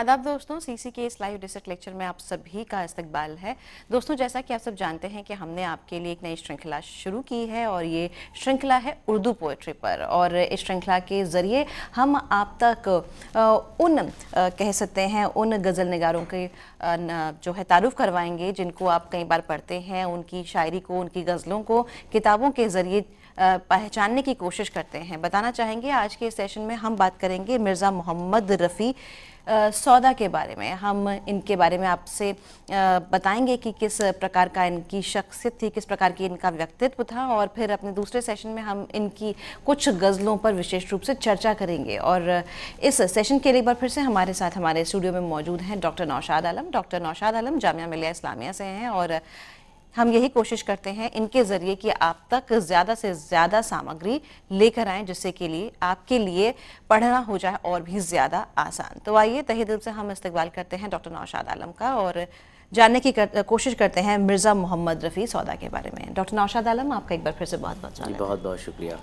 आदाब दोस्तों सीसी के इस लाइव डिसेट लेक्चर में आप सभी का इस्तकबाल है। दोस्तों, जैसा कि आप सब जानते हैं कि हमने आपके लिए एक नई श्रृंखला शुरू की है और ये श्रृंखला है उर्दू पोइट्री पर और इस श्रृंखला के ज़रिए हम आप तक उन कह सकते हैं, उन गज़ल नगारों के जो है तारुफ करवाएँगे, जिनको आप कई बार पढ़ते हैं, उनकी शायरी को, उनकी गज़लों को किताबों के ज़रिए पहचानने की कोशिश करते हैं। बताना चाहेंगे, आज के सेशन में हम बात करेंगे मिर्ज़ा मोहम्मद रफ़ी सौदा के बारे में, हम इनके बारे में आपसे बताएँगे कि किस प्रकार का इनकी शख्सियत थी, किस प्रकार की इनका व्यक्तित्व था, और फिर अपने दूसरे सेशन में हम इनकी कुछ गज़लों पर विशेष रूप से चर्चा करेंगे। और इस सेशन के लिए एक बार फिर से हमारे साथ हमारे स्टूडियो में मौजूद हैं डॉक्टर नौशाद आलम। डॉक्टर नौशाद आलम जामिया मिलिया इस्लामिया से हैं और हम यही कोशिश करते हैं इनके ज़रिए कि आप तक ज़्यादा से ज़्यादा सामग्री लेकर आएँ जिससे के लिए आपके लिए पढ़ना हो जाए और भी ज़्यादा आसान। तो आइए तहे दिल से हम इस्तेवाल करते हैं डॉक्टर नौशाद आलम का और जानने की कर, कोशिश करते हैं मिर्ज़ा मोहम्मद रफ़ी सौदा के बारे में। डॉक्टर नौशाद आलम आपका एक बार फिर से बहुत बहुत स्वागत। बहुत बहुत शुक्रिया।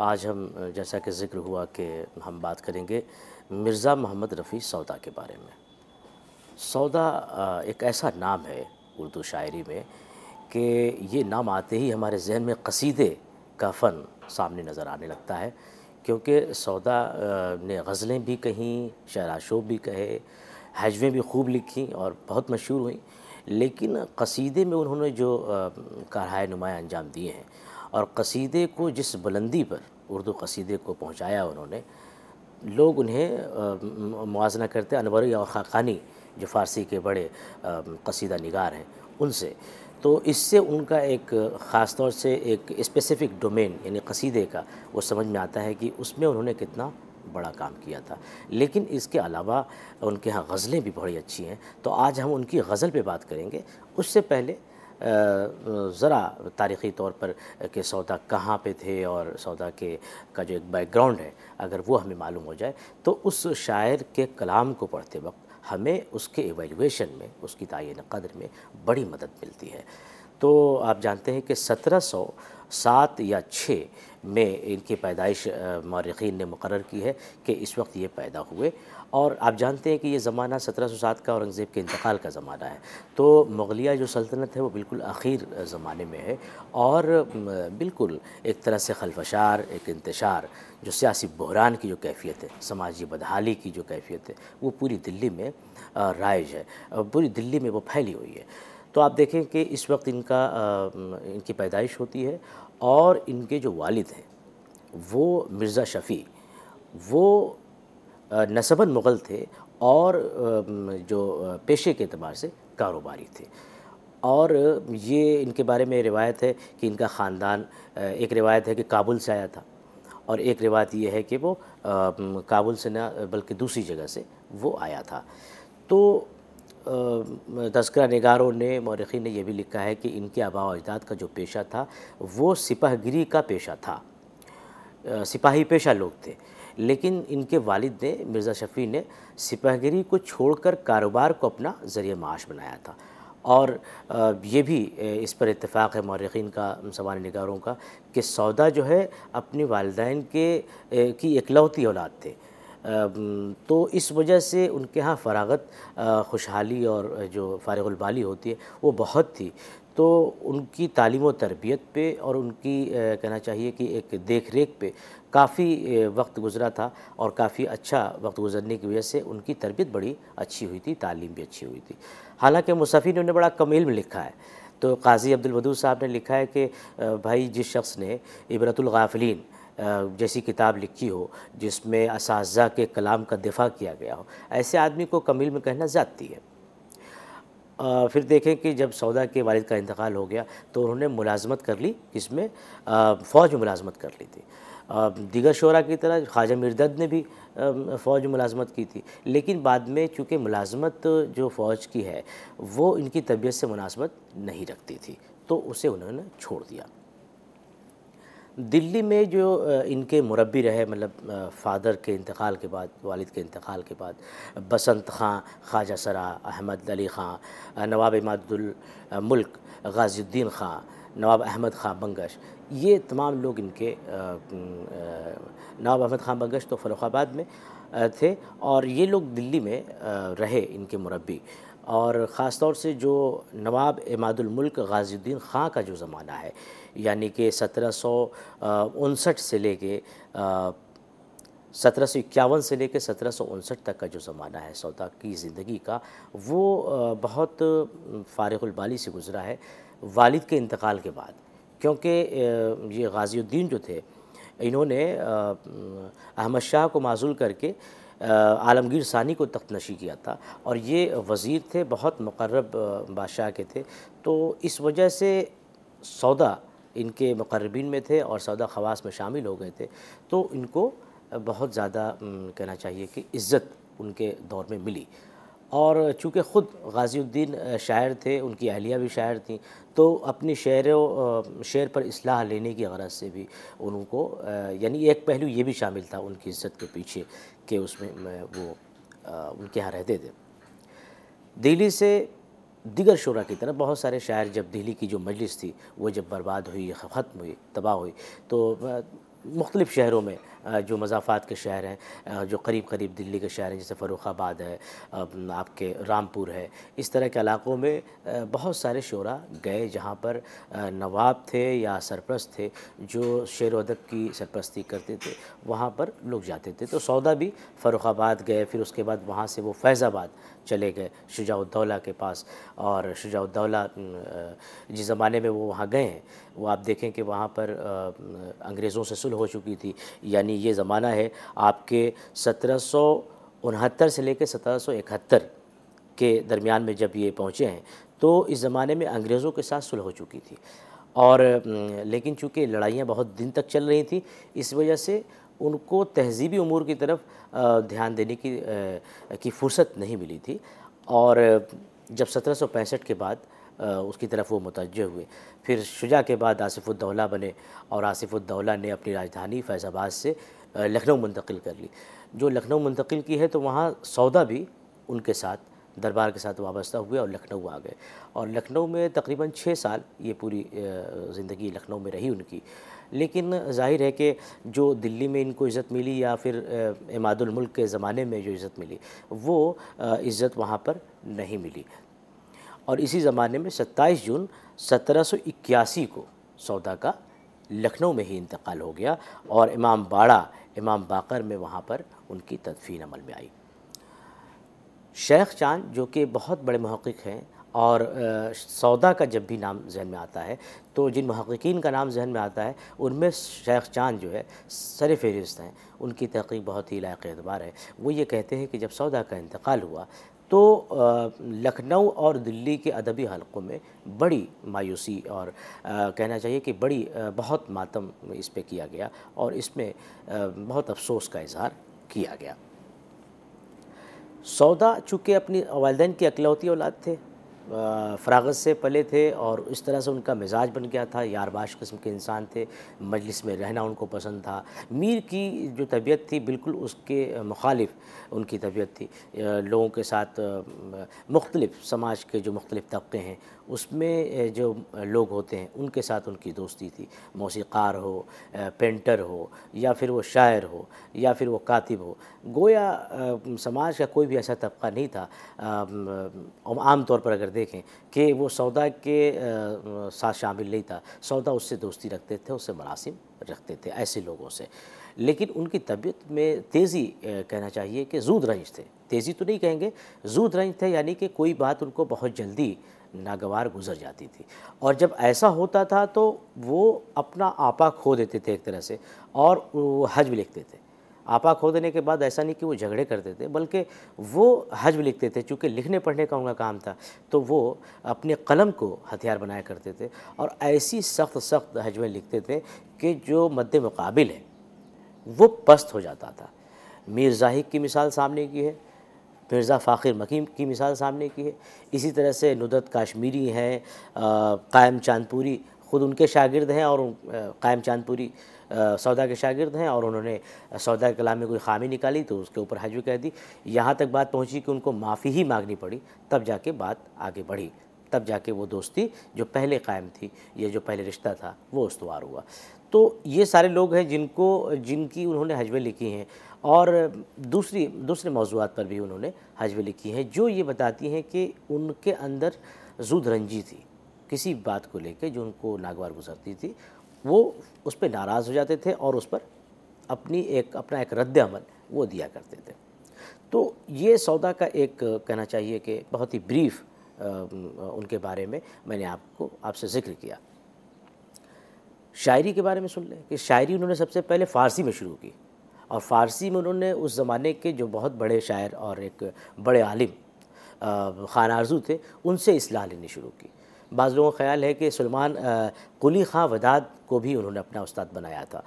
आज हम जैसा कि ज़िक्र हुआ कि हम बात करेंगे मिर्ज़ा मोहम्मद रफ़ी सौदा के बारे में। सौदा एक ऐसा नाम है उर्दू शायरी में कि ये नाम आते ही हमारे जहन में कसीदे का फ़न सामने नज़र आने लगता है। क्योंकि सौदा ने गज़लें भी कहीं शराशोब भी कहे, हजवें भी खूब लिखी और बहुत मशहूर हुई। लेकिन कसीदे में उन्होंने जो कढ़ाए नुमाया अंजाम दिए हैं और कसीदे को जिस बुलंदी पर, उर्दू कसीदे को पहुँचाया उन्होंने, लोग उन्हें मुजना करते अनवर और ख़ाकानी जो फ़ारसी के बड़े कसीदा निगार हैं, उनसे। तो इससे उनका एक ख़ास तौर से एक स्पेसिफ़िक डोमेन यानी कसीदे का, वो समझ में आता है कि उसमें उन्होंने कितना बड़ा काम किया था। लेकिन इसके अलावा उनके यहाँ गज़लें भी बड़ी अच्छी हैं। तो आज हम उनकी गज़ल पे बात करेंगे। उससे पहले ज़रा तारीख़ी तौर पर कि सौदा कहाँ पे थे और सौदा के, का जो एक बैकग्राउंड है, अगर वो हमें मालूम हो जाए तो उस शायर के कलाम को पढ़ते वक्त हमें उसके एवेलुएशन में, उसकी तयन कदर में बड़ी मदद मिलती है। तो आप जानते हैं कि सत्रह सौ सात या छः में इनकी पैदाइश मौरखीन ने मुकर की है कि इस वक्त ये पैदा हुए। और आप जानते हैं कि ये ज़माना 1707 का औरंगज़ेब के इंतकाल का ज़माना है। तो मुगलिया जो सल्तनत है, वो बिल्कुल आखिर ज़माने में है और बिल्कुल एक तरह से खलफशार, एक इंतशार, जो सियासी बहरान की जो कैफियत है, समाजी बदहाली की जो कैफियत है, वो पूरी दिल्ली में राइज है। पूरी दिल्ली में वो फैली हुई है। तो आप देखें कि इस वक्त इनका इनकी पैदाइश होती है और इनके जो वालिद हैं, वो मिर्ज़ा शफ़ी, वो नसबन मुग़ल थे और जो पेशे के अतबार से कारोबारी थे। और ये इनके बारे में रिवायत है कि इनका ख़ानदान एक रिवायत है कि काबुल से आया था और एक रिवायत ये है कि वो काबुल से ना, बल्कि दूसरी जगह से वो आया था। तो तस्करा नगारों ने मौरखी ने यह भी लिखा है कि इनके आबा अजदाद का जो पेशा था, वो सिपाहगिरी का पेशा था। सिपाही पेशा लोग थे। लेकिन इनके वालिद ने, मिर्ज़ा शफ़ी ने सिपाहगिरी को छोड़कर कारोबार को अपना ज़रिए माश बनाया था। और ये भी इस पर इतफ़ाक़ है मौरखीन का समान निगारों का, कि सौदा जो है अपनी वालदेन के की इकलौती औलाद थे। तो इस वजह से उनके यहाँ फ़रागत खुशहाली और जो फ़ारगुलबाली होती है, वो बहुत थी। तो उनकी तालीम व तरबियत पे और उनकी कहना चाहिए कि एक देख रेख पे काफ़ी वक्त गुज़रा था और काफ़ी अच्छा वक्त गुज़रने की वजह से उनकी तरबियत बड़ी अच्छी हुई थी, तालीम भी अच्छी हुई थी। हालाँकि मुसफ़ी ने उन्हें बड़ा कमील में लिखा है। तो काजी अब्दुल वदूद साहब ने लिखा है कि भाई जिस शख्स ने इबरतुलगाफलिन जैसी किताब लिखी हो, जिसमें इस के कलाम का दिफा किया गया हो, ऐसे आदमी को कमील में कहना ज़्यादती है। फिर देखें कि जब सौदा के वालिद का इंतकाल हो गया तो उन्होंने मुलाजमत कर ली इसमें फ़ौज मुलाजमत कर ली थी। दिगर शरा की तरह ख्वाजा मिर्दद ने भी फ़ौज मुलाजमत की थी। लेकिन बाद में चूँकि मुलाजमत जो फ़ौज की है, वो इनकी तबीयत से मुनासबत नहीं रखती थी तो उसे उन्होंने छोड़ दिया। दिल्ली में जो इनके मुरबी रहे मतलब फ़ादर के इंतकाल के बाद, वालिद के इंतकाल के बाद, बसंत खां, ख्वाजा सरा अहमद अली ख़ां नवाब इमादुल मुल्क गाज़ीद्दीन ख़ां, नवाब अहमद ख़ां बंगश, ये तमाम लोग इनके नवाब अहमद ख़ां बंगश तो फ़रुखाबाद में थे और ये लोग दिल्ली में रहे इनके मुरबी और ख़ास तौर से जो नवाब इमादुलमुल्क गाज़ीद्दीन ख़ां का जो ज़माना है यानी कि सत्रह सौ उनसठ से लेके सत्रह सौ इक्यावन से लेकर सत्रह सौ उनसठ तक का जो ज़माना है, सौदा की ज़िंदगी का, वो बहुत फ़ारगुलबाली से गुज़रा है, वालिद के इंतकाल के बाद। क्योंकि ये गाज़ीद्दीन जो थे, इन्होंने अहमद शाह को माजूल करके आलमगीर सानी को तख्त नशी किया था और ये वज़ीर थे, बहुत मुकर्रब बादशाह के थे। तो इस वजह से सौदा इनके मुकर्रबीन में थे और सौदा खवास में शामिल हो गए थे। तो इनको बहुत ज़्यादा कहना चाहिए कि इज़्ज़त उनके दौर में मिली। और चूँकि ख़ुद गाज़ीउद्दीन शायर थे, उनकी अहलिया भी शायर थी तो अपनी शेरों शेर पर असलाह लेने की गरज से भी उनको यानी एक पहलू ये भी शामिल था उनकी इज़्ज़त के पीछे कि उसमें वो उनके यहाँ रहते थे। दिल्ली से दिगर शुरा की तरह बहुत सारे शायर जब दिल्ली की जो मजलिस थी, वो जब बर्बाद हुई ख़त्म हुई, तबाह हुई तो मुख्तलिफ़ शहरों में जो मजाफात के शहर हैं जो करीब करीब दिल्ली के शहर हैं, जैसे फ़रुखाबाद है आपके रामपुर है, इस तरह के इलाक़ों में बहुत सारे शरा गए जहाँ पर नवाब थे या सरप्रस्त थे, जो शेर अदब की सरप्रस्ती करते थे, वहाँ पर लोग जाते थे। तो सौदा भी फ़रुखाबाद गए, फिर उसके बाद वहाँ से वो फैज़ाबाद चले गए शुजाउद्दौला के पास। और शुजाउद्दौला जिस ज़माने में वो वहाँ गए हैं वो आप देखें कि वहाँ पर अंग्रेज़ों से सुलह हो चुकी थी। यानी ये ज़माना है आपके सत्रह सौ उनहत्तर से लेकर सत्रह सौ इकहत्तर के दरमियान में जब ये पहुँचे हैं तो इस ज़माने में अंग्रेज़ों के साथ सुलह हो चुकी थी। और लेकिन चूँकि लड़ाइयाँ बहुत दिन तक चल रही थी, इस वजह से उनको तहजीबी अमूर की तरफ़ ध्यान देने की की फुर्सत नहीं मिली थी। और जब सत्रह के बाद उसकी तरफ़ वो मुतज हुए। फिर शुजा के बाद आसिफुद्दौला बने और आसिफुद्दौला ने अपनी राजधानी फैज़ाबाद से लखनऊ मुंतकिल कर ली। जो लखनऊ मुंतकिल की है तो वहाँ सौदा भी उनके साथ, दरबार के साथ वाबस्ता हुए और लखनऊ आ गए। और लखनऊ में तकरीबन छः साल ये पूरी ज़िंदगी लखनऊ में रही उनकी। लेकिन ज़ाहिर है कि जो दिल्ली में इनको इज़्ज़त मिली या फिर इमादुलमुल्क के ज़माने में जो इज़्ज़त मिली, वो इज़्ज़त वहाँ पर नहीं मिली। और इसी ज़माने में 27 जून सत्रह सौ इक्यासी को सौदा का लखनऊ में ही इंतकाल हो गया और इमाम बाड़ा, इमाम बाकर में वहाँ पर उनकी तदफीन अमल में आई। शेख चाँद, जो कि बहुत बड़े महक़ हैं और सौदा का जब भी नाम जहन में आता है तो जिन महक्कीन का नाम जहन में आता है उनमें शेख चाँद जो है सर फहरिस्त हैं। उनकी तहकीक बहुत ही लायक एतबार है। वो ये कहते हैं कि जब सौदा का इंतकाल हुआ तो लखनऊ और दिल्ली के अदबी हलक़ों में बड़ी मायूसी और आ, कहना चाहिए कि बड़ी आ, बहुत मातम इस पर किया गया और इसमें बहुत अफसोस का इजहार किया गया। सौदा चूँकि अपनी वालदेन की अकलौती औलाद थे फ़रागत से पले थे और इस तरह से उनका मिजाज बन गया था। यारबाश किस्म के इंसान थे, मजलिस में रहना उनको पसंद था। मीर की जो तबीयत थी, बिल्कुल उसके मुखालिफ उनकी तबीयत थी। लोगों के साथ मुख्तलिफ़ समाज के जो मुख्तलिफ़ तबके हैं उसमें जो लोग होते हैं, उनके साथ उनकी दोस्ती थी। मौसीकार हो पेंटर हो, या फिर वो शायर हो, या फिर वो कातिब हो। गोया समाज का कोई भी ऐसा तबका नहीं था। आम तौर पर अगर देखें कि वो सौदा के साथ शामिल नहीं था। सौदा उससे दोस्ती रखते थे, उससे मनासिब रखते थे, ऐसे लोगों से। लेकिन उनकी तबीयत में तेज़ी कहना चाहिए कि जूद रंज थे। तेज़ी तो नहीं कहेंगे, जूद रंज थे, यानी कि कोई बात उनको बहुत जल्दी नागवार गुजर जाती थी। और जब ऐसा होता था तो वो अपना आपा खो देते थे एक तरह से, और वो हज भी लिखते थे। आपा खो देने के बाद ऐसा नहीं कि वो झगड़े करते थे, बल्कि वो हज भी लिखते थे, चूँकि लिखने पढ़ने का उनका काम था तो वो अपने कलम को हथियार बनाया करते थे, और ऐसी सख्त सख्त हजमें लिखते थे कि जो मद्द मुकाबिल है, वो पस्त हो जाता था। मीर जाहिक की मिसाल सामने की है मिर्ज़ा फ़ाखिर मकीम की मिसाल सामने की है। इसी तरह से नुदत काश्मीरी हैं कायम चांदपुरी ख़ुद उनके शागिर्द हैं और कायम चांदपुरी सौदा के शागिर्द हैं और उन्होंने सौदा कलाम में कोई खामी निकाली तो उसके ऊपर हज कह दी। यहाँ तक बात पहुँची कि उनको माफ़ी ही मांगनी पड़ी, तब जाके बात आगे बढ़ी। तब जाके वो दोस्ती जो पहले कायम थी, ये जो पहले रिश्ता था, वो उस्तवार हुआ। तो ये सारे लोग हैं जिनको, जिनकी उन्होंने हजवें लिखी हैं। और दूसरी, दूसरे मौजूद पर भी उन्होंने हजवें लिखी हैं, जो ये बताती हैं कि उनके अंदर जुद रंजी थी। किसी बात को लेकर जो उनको नागवार गुजरती थी, वो उस पर नाराज़ हो जाते थे और उस पर अपनी एक, अपना एक रद्द अमल वो दिया करते थे। तो ये सौदा का एक कहना चाहिए कि बहुत ही ब्रीफ उनके बारे में मैंने आपको, आपसे ज़िक्र किया। शायरी के बारे में सुन लें कि शायरी उन्होंने सबसे पहले फ़ारसी में शुरू की। और फ़ारसी में उन्होंने उस ज़माने के जो बहुत बड़े शायर और एक बड़े आलिम खान आरज़ू थे, उनसे असलाह लेनी शुरू की। बाज़ लोगों का ख्याल है कि सलमान कुली ख़ां वदाद को भी उन्होंने अपना उस्ताद बनाया था।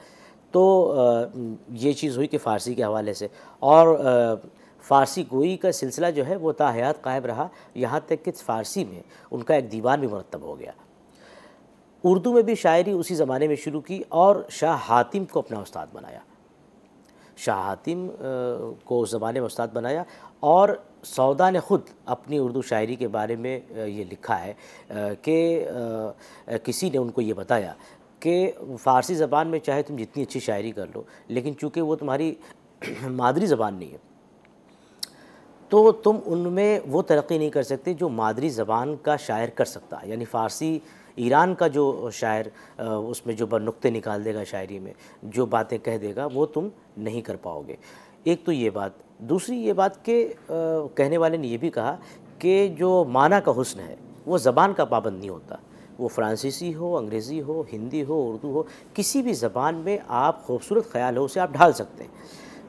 तो ये चीज़ हुई कि फ़ारसी के हवाले से। और फ़ारसी गोई का सिलसिला जो है वो ताहयात कायम रहा। यहाँ तक कि फ़ारसी में उनका एक दीवान भी मरतब हो गया। उर्दू में भी शायरी उसी ज़माने में शुरू की और शाह हातिम को अपना उस्ताद बनाया। शाह हातिम को उस ज़माने में उस्ताद बनाया और सौदा ने ख़ुद अपनी उर्दू शायरी के बारे में ये लिखा है कि किसी ने उनको ये बताया कि फ़ारसी ज़बान में चाहे तुम जितनी अच्छी शायरी कर लो, लेकिन चूँकि वो तुम्हारी मादरी ज़बान नहीं है तो तुम उनमें वो तरक्की नहीं कर सकते जो मादरी ज़बान का शायर कर सकता है। यानी फ़ारसी ईरान का जो शायर उसमें जो नुक्ते निकाल देगा शायरी में, जो बातें कह देगा, वो तुम नहीं कर पाओगे। एक तो ये बात। दूसरी ये बात कि कहने वाले ने ये भी कहा कि जो माना का हुस्न है, वो ज़बान का पाबंद नहीं होता। वो फ्रांसीसी हो, अंग्रेज़ी हो, हिंदी हो, उर्दू हो, किसी भी ज़बान में आप खूबसूरत ख्याल हो, उसे आप ढाल सकते हैं।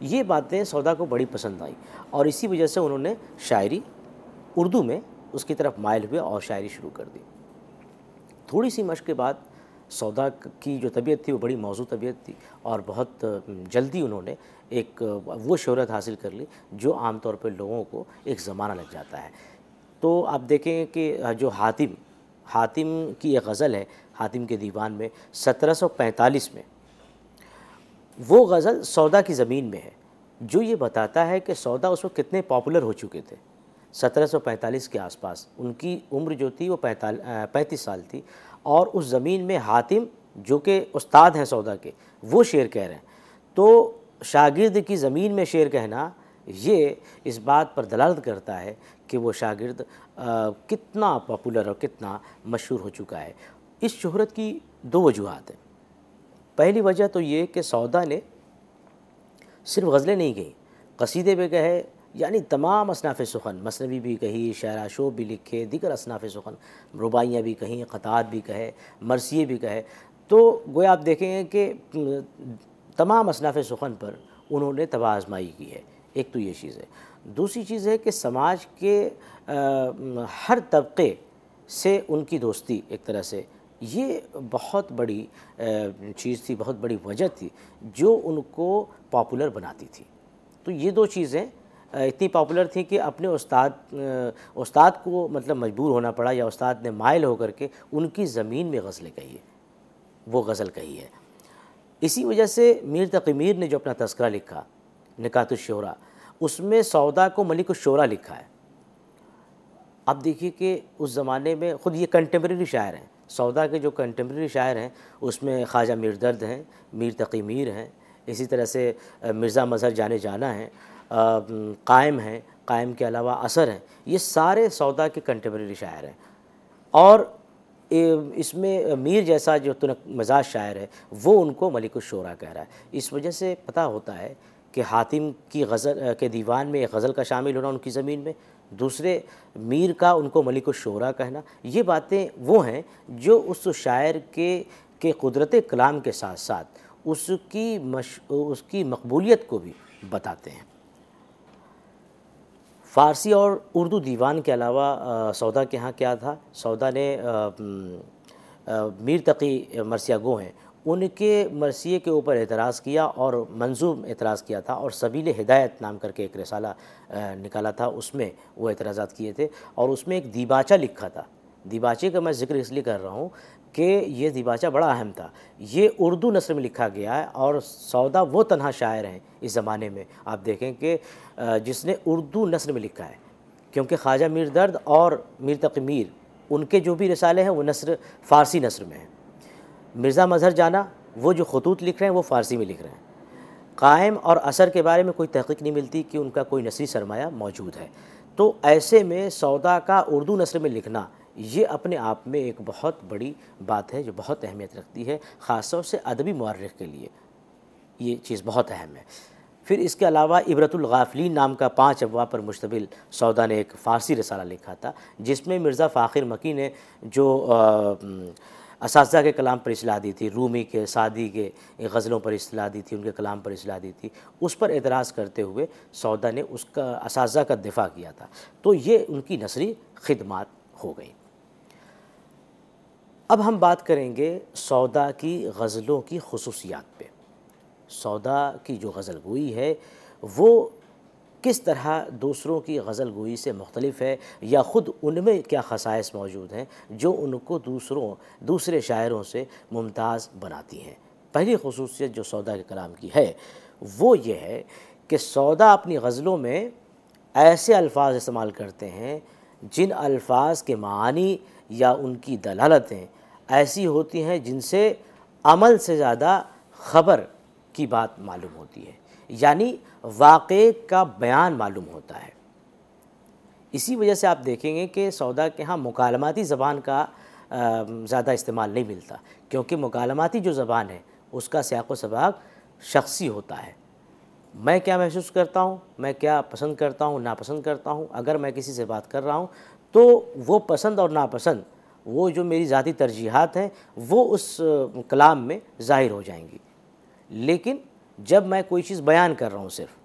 ये बातें सौदा को बड़ी पसंद आई और इसी वजह से उन्होंने शायरी उर्दू में उसकी तरफ़ मायल हुए और शायरी शुरू कर दी। थोड़ी सी मश्क के बाद सौदा की जो तबीयत थी वो बड़ी मौजू तबीयत थी और बहुत जल्दी उन्होंने एक, वो शहरत हासिल कर ली जो आम तौर पर लोगों को एक ज़माना लग जाता है। तो आप देखें कि जो हातिम हातिम की एक गज़ल है, हातिम के दीवान में 1745 में, वो गज़ल सौदा की ज़मीन में है, जो ये बताता है कि सौदा उस वक्त कितने पॉपुलर हो चुके थे। 1745 के आसपास। उनकी उम्र जो थी वो पैंतीस साल थी। और उस ज़मीन में हातिम, जो कि उस्ताद हैं सौदा के, वो शेर कह रहे हैं। तो शागिर्द की ज़मीन में शेर कहना, ये इस बात पर दलालत करता है कि वो शागिर्द कितना पॉपुलर और कितना मशहूर हो चुका है। इस शहरत की दो वजूहत हैं। पहली वजह तो ये कि सौदा ने सिर्फ़ गज़लें नहीं गई कसीदे भी कहे यानी तमाम असनाफ़ सुखन मसनवी भी कही शहरा शोब भी लिखे दिगर असनाफ़ सुखन रुबाइयाँ भी कहीं क़तात भी कहे मरसिए भी कहे। तो गोया आप देखेंगे कि तमाम असनाफ़ सुखन पर उन्होंने तबाह आजमाई की है। एक तो ये चीज़ है। दूसरी चीज़ है कि समाज के आ, हर तबके से उनकी दोस्ती एक तरह से ये बहुत बड़ी चीज़ थी बहुत बड़ी वजह थी जो उनको पॉपुलर बनाती थी। तो ये दो चीज़ें इतनी पॉपुलर थी कि अपने उस्ताद उस्ताद को मतलब मजबूर होना पड़ा या उस्ताद ने मायल होकर के उनकी ज़मीन में गज़लें कही है। वो गज़ल कही है। इसी वजह से मीर तकीमीर ने जो अपना तस्करा लिखा निकातुशरा उसमें सौदा को मलिक शोरा लिखा है। अब देखिए कि उस ज़माने में ख़ुद ये कंटेम्प्रेरी शायर हैं। सौदा के जो कंटेम्प्रेरी शायर हैं, उसमें ख्वाजा मीर दर्द हैं, मीर तकी मीर हैं। इसी तरह से मिर्ज़ा मज़हर जाने जाना है। कायम हैं, कायम के अलावा असर हैं, ये सारे सौदा के कंटेम्प्रेरी शायर हैं। और इसमें मीर जैसा जो तुनक मजाज शायर है, वो उनको मलिक शोरा कह रहा है। इस वजह से पता होता है कि हातिम की गज़ल के दीवान में एक गज़ल का शामिल होना उनकी ज़मीन में, दूसरे मीर का उनको मलिक शोरा कहना, ये बातें वो हैं जो उस शायर के के कुदरत कलाम के साथ साथ उसकी मश, उसकी मकबूलियत को भी बताते हैं। फ़ारसी और उर्दू दीवान के अलावा सौदा के यहाँ क्या था? सौदा ने मीर तकी मरसिया गो हैं, उनके मरसिए के ऊपर एतराज़ किया और मंजूम एतराज़ किया था और सबील हिदायत नाम करके एक रसाला निकाला था, उसमें वो एतराज़ात किए थे और उसमें एक दीबाचा लिखा था। दीबाचे का मैं ज़िक्र इसलिए कर रहा हूँ कि ये दिबाचा बड़ा अहम था। ये उर्दू नसर में लिखा गया है और सौदा वो तनहा शायर हैं इस ज़माने में। आप देखें कि जिसने उर्दू नस्र में लिखा है, क्योंकि ख्वाजा मीर दर्द और मीर तकमीर उनके जो भी रिसाले हैं वो नसर, फ़ारसी नसर में हैं। मिर्ज़ा मज़हर जाना, वो जो खतूत लिख रहे हैं वो फ़ारसी में लिख रहे हैं। कायम और असर के बारे में कोई तहकीक नहीं मिलती कि उनका कोई नसरी सरमाया मौजूद है। तो ऐसे में सौदा का उर्दू नस्र में लिखना ये अपने आप में एक बहुत बड़ी बात है जो बहुत अहमियत रखती है, ख़ासतौर से अदबी मर्रख के लिए। ये चीज़ बहुत अहम है। फिर इसके अलावा इबरतुलगाफलीन नाम का पाँच अफवाह पर मुश्तबिल सौदा ने एक फ़ारसी रसाला लिखा था, जिसमें मिर्ज़ा फ़ाखिर मकी ने जो इस के कलाम पर असलाह दी थी, रूमी के, सादी के गज़लों पर असलाह दी थी, उनके कलाम पर असलाह दी थी, उस पर एतराज़ करते हुए सौदा ने उसका इस का दिफा किया था। तो ये उनकी नसरी खदमात हो गई। अब हम बात करेंगे सौदा की गज़लों की खसूसियात पे। सौदा की जो गज़ल गोई है, वो किस तरह दूसरों की गज़ल गोई से मुख्तलिफ़ है या ख़ुद उनमें क्या खसाइस मौजूद हैं जो उनको दूसरों, दूसरे शायरों से मुमताज़ बनाती हैं? पहली खसूसियत जो सौदा के कलाम की है, वो ये है कि सौदा अपनी गज़लों में ऐसे अल्फाज इस्तेमाल करते हैं जिन अल्फाज के मानी या उनकी दलालतें ऐसी होती हैं जिनसे अमल से ज़्यादा ख़बर की बात मालूम होती है। यानी वाक़े का बयान मालूम होता है। इसी वजह से आप देखेंगे कि सौदा के यहाँ मुकालमाती ज़बान का ज़्यादा इस्तेमाल नहीं मिलता। क्योंकि मुकालमाती जो ज़बान है, उसका सियाक सबाक शख्सी होता है। मैं क्या महसूस करता हूँ? मैं क्या पसंद करता हूँ? नापसंद करता हूँ? अगर मैं किसी से बात कर रहा हूँ तो वो पसंद और नापसंद वो जो मेरी ज़ाती तरजीहत हैं, वो उस कलाम में ज़ाहिर हो जाएँगी। लेकिन जब मैं कोई चीज़ बयान कर रहा हूँ सिर्फ़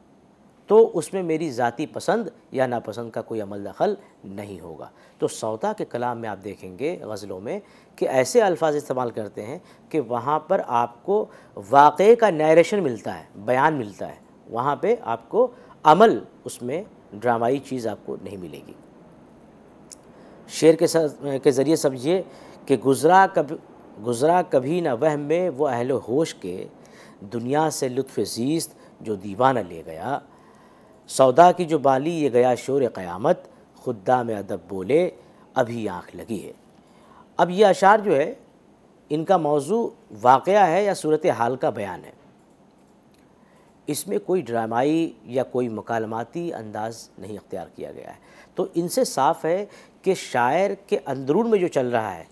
तो उसमें मेरी ज़ाती पसंद या नापसंद का कोई अमल दखल नहीं होगा। तो सौदा के कलाम में आप देखेंगे गज़लों में कि ऐसे अल्फाज इस्तेमाल करते हैं कि वहाँ पर आपको वाक़े का नरेशन मिलता है, बयान मिलता है। वहाँ पे आपको अमल, उसमें ड्रामाई चीज़ आपको नहीं मिलेगी। शेर के के ज़रिए समझिए कि गुज़रा कभी गुज़रा कभी न वह में वो अहल होश के दुनिया से लुत्फ़ ज़ीस्त जो दीवाना ले गया। सौदा की जो बाली ये गया शोर क़यामत, खुदा में अदब बोले, अभी आँख लगी है। अब ये अशार जो है, इनका मौजू वाक़ है या सूरत हाल का बयान है? इसमें कोई ड्रामाई या कोई मकालमाती अंदाज नहीं अख्तियार किया गया है। तो इनसे साफ़ है कि शायर के अंदरून में जो चल रहा है,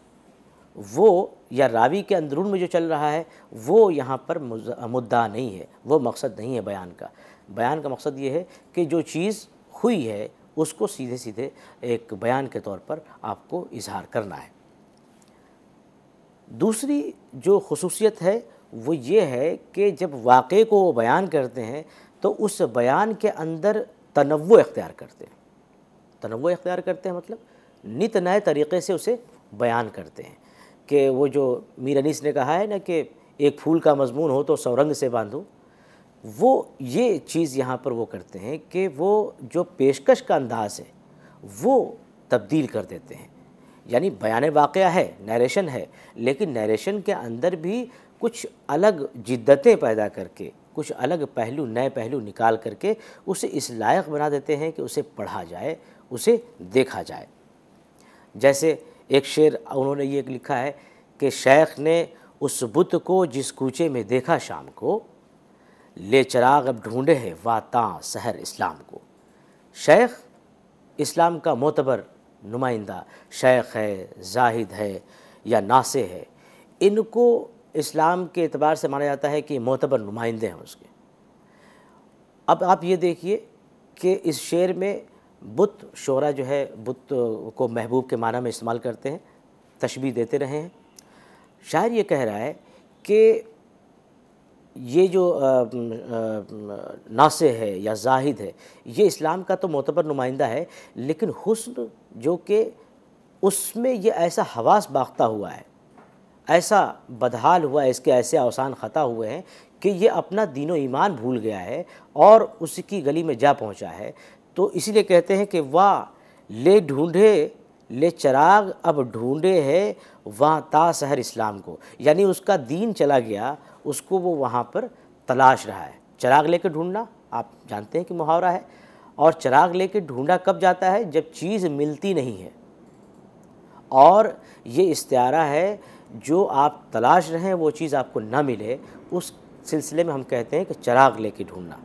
वो या रावी के अंदरून में जो चल रहा है, वो यहाँ पर मुद्दा नहीं है, वो मकसद नहीं है बयान का। बयान का मकसद ये है कि जो चीज़ हुई है, उसको सीधे सीधे एक बयान के तौर पर आपको इजहार करना है। दूसरी जो खसूसियत है, वो ये है कि जब वाक़े को वो बयान करते हैं तो उस बयान के अंदर तनव इख्तियार करते हैं। तनव इख्तियार करते हैं मतलब नित नए तरीक़े से उसे बयान करते हैं कि वो जो मीर अनीस ने कहा है ना कि एक फूल का मजमून हो तो सौरंग से बांधो, वो ये चीज़ यहाँ पर वो करते हैं कि वो जो पेशकश का अंदाज़ है, वो तब्दील कर देते हैं। यानी बयान वाक़ है नरेशन है, लेकिन नरेशन के अंदर भी कुछ अलग जिद्दतें पैदा करके, कुछ अलग पहलू, नए पहलू निकाल करके उसे इस लायक बना देते हैं कि उसे पढ़ा जाए, उसे देखा जाए। जैसे एक शेर, उन्होंने ये लिखा है कि शेख ने उस बुत को जिस कूचे में देखा शाम को, ले चराग अब ढूंढे है वाता सहर इस्लाम को। शेख, इस्लाम का मोतबर, नुमाइंदा, शेख है, जाहिद है या नासे है, इनको इस्लाम के अतबार से माना जाता है कि मोतबर नुमाइंदे हैं उसके। अब आप ये देखिए कि इस शेर में बुत शोरा जो है, बुत को महबूब के माना में इस्तेमाल करते हैं तशबी देते रहे हैं। शायर ये कह रहा है कि ये जो नासे है या जाहिद है, ये इस्लाम का तो मोतबर नुमाइंदा है, लेकिन हुस्न जो कि उसमें ये ऐसा हवास बाख्ता हुआ है, ऐसा बदहाल हुआ है, इसके ऐसे अवसान ख़ता हुए हैं कि ये अपना दीनो ईमान भूल गया है और उसकी गली में जा पहुँचा है। तो इसीलिए कहते हैं कि वाह, ले ढूंढे, ले चराग, अब ढूंढे है वहाँ ता शहर इस्लाम को। यानी उसका दीन चला गया, उसको वो वहाँ पर तलाश रहा है। चराग लेकर ढूंढना, आप जानते हैं कि मुहावरा है। और चराग लेकर ढूंढा कब जाता है? जब चीज़ मिलती नहीं है। और ये इस्तारा है, जो आप तलाश रहे हैं, वो चीज़ आपको ना मिले, उस सिलसिले में हम कहते हैं कि चराग लेके ढूंढना।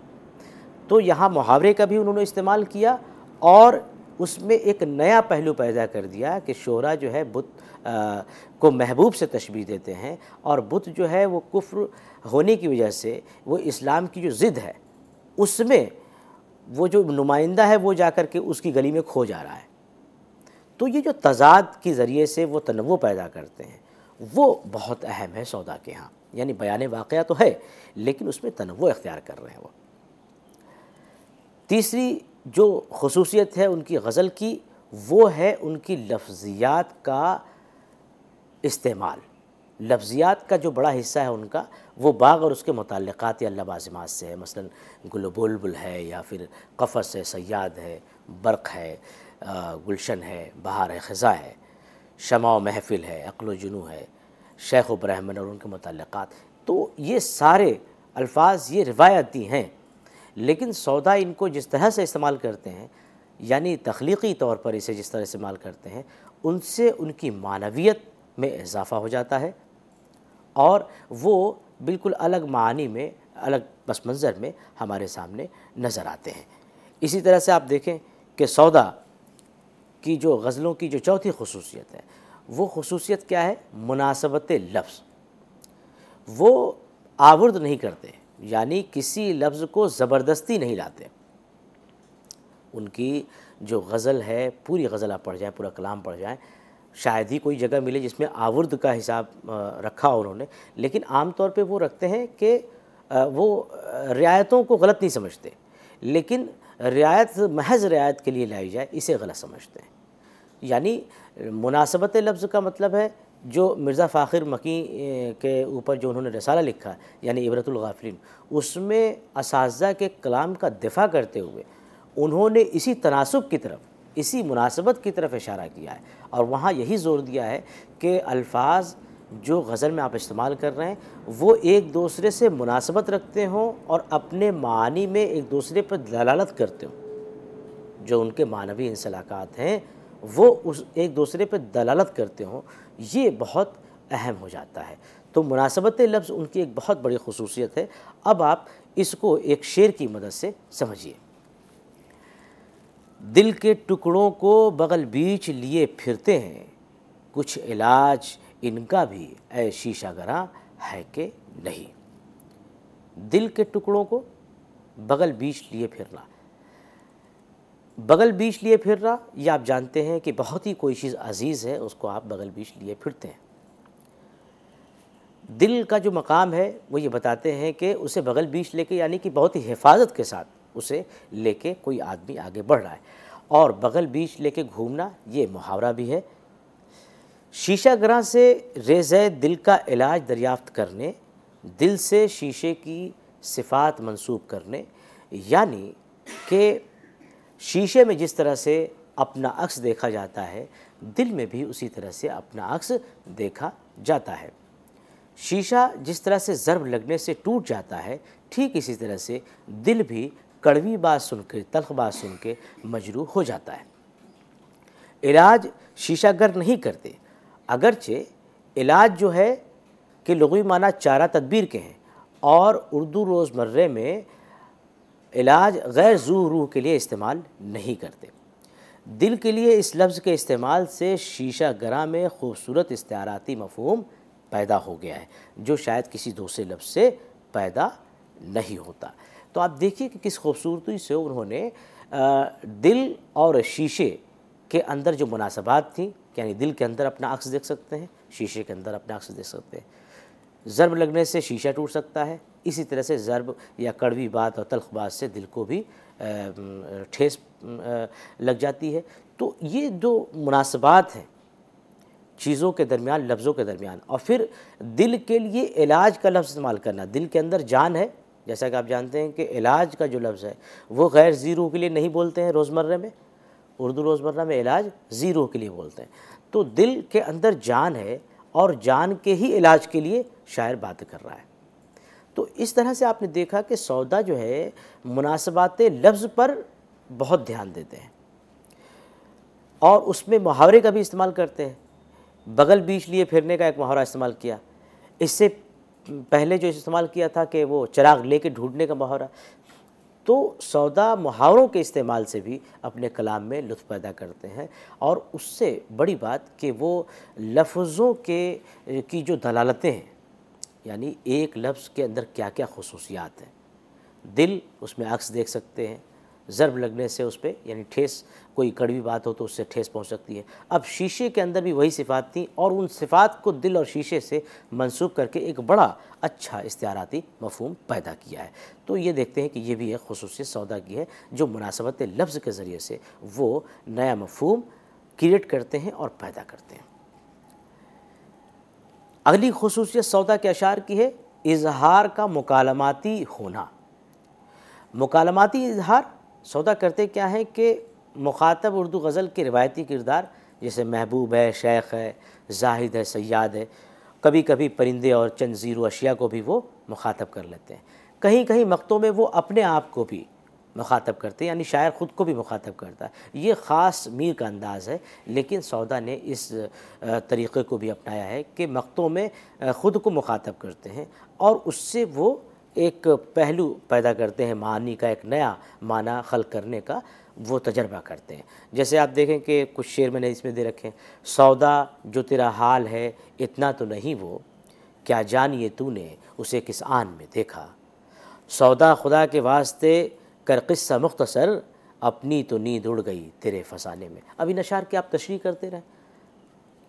तो यहाँ मुहावरे का भी उन्होंने इस्तेमाल किया और उसमें एक नया पहलू पैदा कर दिया कि शोरा जो है बुत को महबूब से तशबी देते हैं और बुत जो है वो कुफ्र होने की वजह से वो इस्लाम की जो ज़िद है, उसमें वो जो नुमाइंदा है वो जा कर के उसकी गली में खो जा रहा है। तो ये जो तज़ाद के ज़रिए से वो तनवो पैदा करते हैं, वो बहुत अहम है सौदा के यहाँ। यानी बयान वाक़ तो है, लेकिन उसमें तनवो इख्तियार कर रहे हैं वो। तीसरी जो खसूसियत है उनकी गज़ल की, वो है उनकी लफ्ज़ियात का इस्तेमाल। लफ्ज़ियात का जो बड़ा हिस्सा है उनका, वो बाग और उसके मुतक़ात या लबाजमात से है। मसलन गुलबुलबुल है या फिर कफ़स है, सयाद है, बर्क़ है गुलशन है, बहार है, ख़ज़ा है शमा महफ़िल है, अक्ल जुनू है, शेख ब्रहमन और उनके मुतक़ात तो ये सारे अल्फाज, ये रिवायती हैं लेकिन सौदा इनको जिस तरह से इस्तेमाल करते हैं, यानी तख्लीकी तौर पर इसे जिस तरह इस्तेमाल करते हैं, उनसे उनकी मानवियत में इजाफ़ा हो जाता है और वो बिल्कुल अलग मानी में, अलग पस मंज़र में हमारे सामने नज़र आते हैं। इसी तरह से आप देखें कि सौदा की जो गज़लों की जो चौथी खसूसियत है, वो खसूसियत क्या है? मुनासबत लफ्ज़। वो आवुर्द नहीं करते। यानी किसी लफ्ज़ को ज़बरदस्ती नहीं लाते। उनकी जो गज़ल है, पूरी गज़ल आप पढ़ जाएँ, पूरा कलाम पढ़ जाएँ, शायद ही कोई जगह मिले जिसमें आवुर्द का हिसाब रखा उन्होंने, लेकिन आम तौर पे वो रखते हैं कि वो रियायतों को गलत नहीं समझते, लेकिन रियायत, महज रियायत के लिए लाई जाए, इसे गलत समझते हैं। यानी मुनासबत लफ्ज़ का मतलब है जो मिर्ज़ा फ़ाखिर मकी के ऊपर जो उन्होंने रसाला लिखा, यानी इबरतुलगाफिन उसमें इस के कलाम का दिफा करते हुए उन्होंने इसी तनासब की तरफ़, इसी मुनासबत की तरफ़ इशारा किया है। और वहाँ यही ज़ोर दिया है कि अल्फाज जो गज़ल में आप इस्तेमाल कर रहे हैं, वो एक दूसरे से मुनासबत रखते हों और अपने मानी में एक दूसरे पर दलालत करते हों। जो उनके मानवी इंसलाक़ात हैं, वो उस एक दूसरे पर दलालत करते हों। ये बहुत अहम हो जाता है। तो मुनासबत लफ्ज़ उनकी एक बहुत बड़ी खसूसियत है। अब आप इसको एक शेर की मदद से समझिए। दिल के टुकड़ों को बगल बीच लिए फिरते हैं। कुछ इलाज इनका भी, ऐ शीशा गरा, है कि नहीं? दिल के टुकड़ों को बगल बीच लिए फिरना। बगल बीच लिए फिर रहा, ये आप जानते हैं कि बहुत ही कोई चीज़ अज़ीज़ है, उसको आप बगल बीच लिए फिरते हैं। दिल का जो मकाम है, वो ये बताते हैं कि उसे बगल बीच लेके, यानी कि बहुत ही हिफाजत के साथ उसे लेके कोई आदमी आगे बढ़ रहा है। और बगल बीच लेके घूमना, ये मुहावरा भी है। शीशा ग्रह से रेज़ दिल का इलाज दरियाफ्त करने, दिल से शीशे की सिफात मंसूब करने, यानी कि शीशे में जिस तरह से अपना अक्स देखा जाता है, दिल में भी उसी तरह से अपना अक्स देखा जाता है। शीशा जिस तरह से ज़रब लगने से टूट जाता है, ठीक इसी तरह से दिल भी कड़वी बात सुन के तलख बात सुन के मजरू हो जाता है। इलाज शीशागर नहीं करते। अगरचे इलाज जो है कि लगवी माना चारा तदबीर के हैं और उर्दू रोज़मर्रे में इलाज गैर जू रूह के लिए इस्तेमाल नहीं करते। दिल के लिए इस लफ्ज़ के इस्तेमाल से शीशा गरा में खूबसूरत इस्ताराती मफहम पैदा हो गया है, जो शायद किसी दूसरे लफ्ज़ से पैदा नहीं होता। तो आप देखिए कि किस खूबसूरती से उन्होंने दिल और शीशे के अंदर जो मुनासबात थी, यानी दिल के अंदर अपना अक्स देख सकते हैं, शीशे के अंदर अपना अक्स देख सकते हैं ज़रब लगने से शीशा टूट सकता है। इसी तरह से ज़रब या कड़वी बात और तलख बात से दिल को भी ठेस लग जाती है। तो ये दो मुनासबात हैं चीज़ों के दरमियान, लफ्ज़ों के दरमियान। और फिर दिल के लिए इलाज का लफ्ज़ इस्तेमाल करना। दिल के अंदर जान है, जैसा कि आप जानते हैं कि इलाज का जो लफ्ज़ है, वो गैर ज़ीरो के लिए नहीं बोलते हैं रोज़मर्रे में। उर्दू रोज़मर्रा में इलाज ज़ीरो के लिए बोलते हैं। तो दिल के अंदर जान है और जान के ही इलाज के लिए शायर बात कर रहा है। तो इस तरह से आपने देखा कि सौदा जो है, मुनासबात लफ्ज़ पर बहुत ध्यान देते हैं। और उसमें मुहावरे का भी इस्तेमाल करते हैं। बगल बीच लिए फिरने का एक मुहावरा इस्तेमाल किया। इससे पहले जो इस्तेमाल किया था कि वो चराग लेके ढूँढने का मुहावरा तो सौदा मुहावरों के इस्तेमाल से भी अपने कलाम में लुत्फ़ पैदा करते हैं। और उससे बड़ी बात कि वो लफ्ज़ों के, की जो दलालतें हैं, यानी एक लफ्ज़ के अंदर क्या क्या खसूसियात हैं। दिल उसमें अक्स देख सकते हैं ज़रब लगने से उस पर यानी ठेस, कोई कड़वी बात हो तो उससे ठेस पहुँच सकती है। अब शीशे के अंदर भी वही सिफ़ात थी और उन सिफ़ात को दिल और शीशे से मंसूब करके एक बड़ा अच्छा इश्ताराती मफहम पैदा किया है। तो ये देखते हैं कि ये भी एक खसूस सौदा की है, जो मुनासबत लफ्ज़ के ज़रिए से वो नया मफहम क्रिएट करते हैं और पैदा करते हैं। अगली खसूसियत सौदा के अशार की है, इजहार का मुकालमाती होना। मुकालमाती इजहार सौदा करते क्या है कि मुखातब उर्दू गज़ल के रिवायती किरदार, जैसे महबूब है, शेख है, जाहिद है, सयाद है कभी कभी परिंदे और चंद ज़ीरो अशिया को भी वो मुखातब कर लेते हैं। कहीं कहीं मक्तों में वो अपने आप को भी मुखातब करते हैं, यानी शायर ख़ुद को भी मुखातब करता है। ये ख़ास मीर का अंदाज़ है, लेकिन सौदा ने इस तरीक़े को भी अपनाया है कि मक्तों में ख़ुद को मुखातब करते हैं और उससे वो एक पहलू पैदा करते हैं, मानी का एक नया माना खल करने का, वो तजर्बा करते हैं। जैसे आप देखें कि कुछ शेर मैंने इसमें दे रखे हैं, सौदा जो तेरा हाल है, इतना तो नहीं वो, क्या जानिए तूने उसे किस आन में देखा? सौदा खुदा के वास्ते कर किस्सा मुख्तसर, अपनी तो नींद उड़ गई तेरे फसाने में। अभी नशार के आप तशरी करते रहें।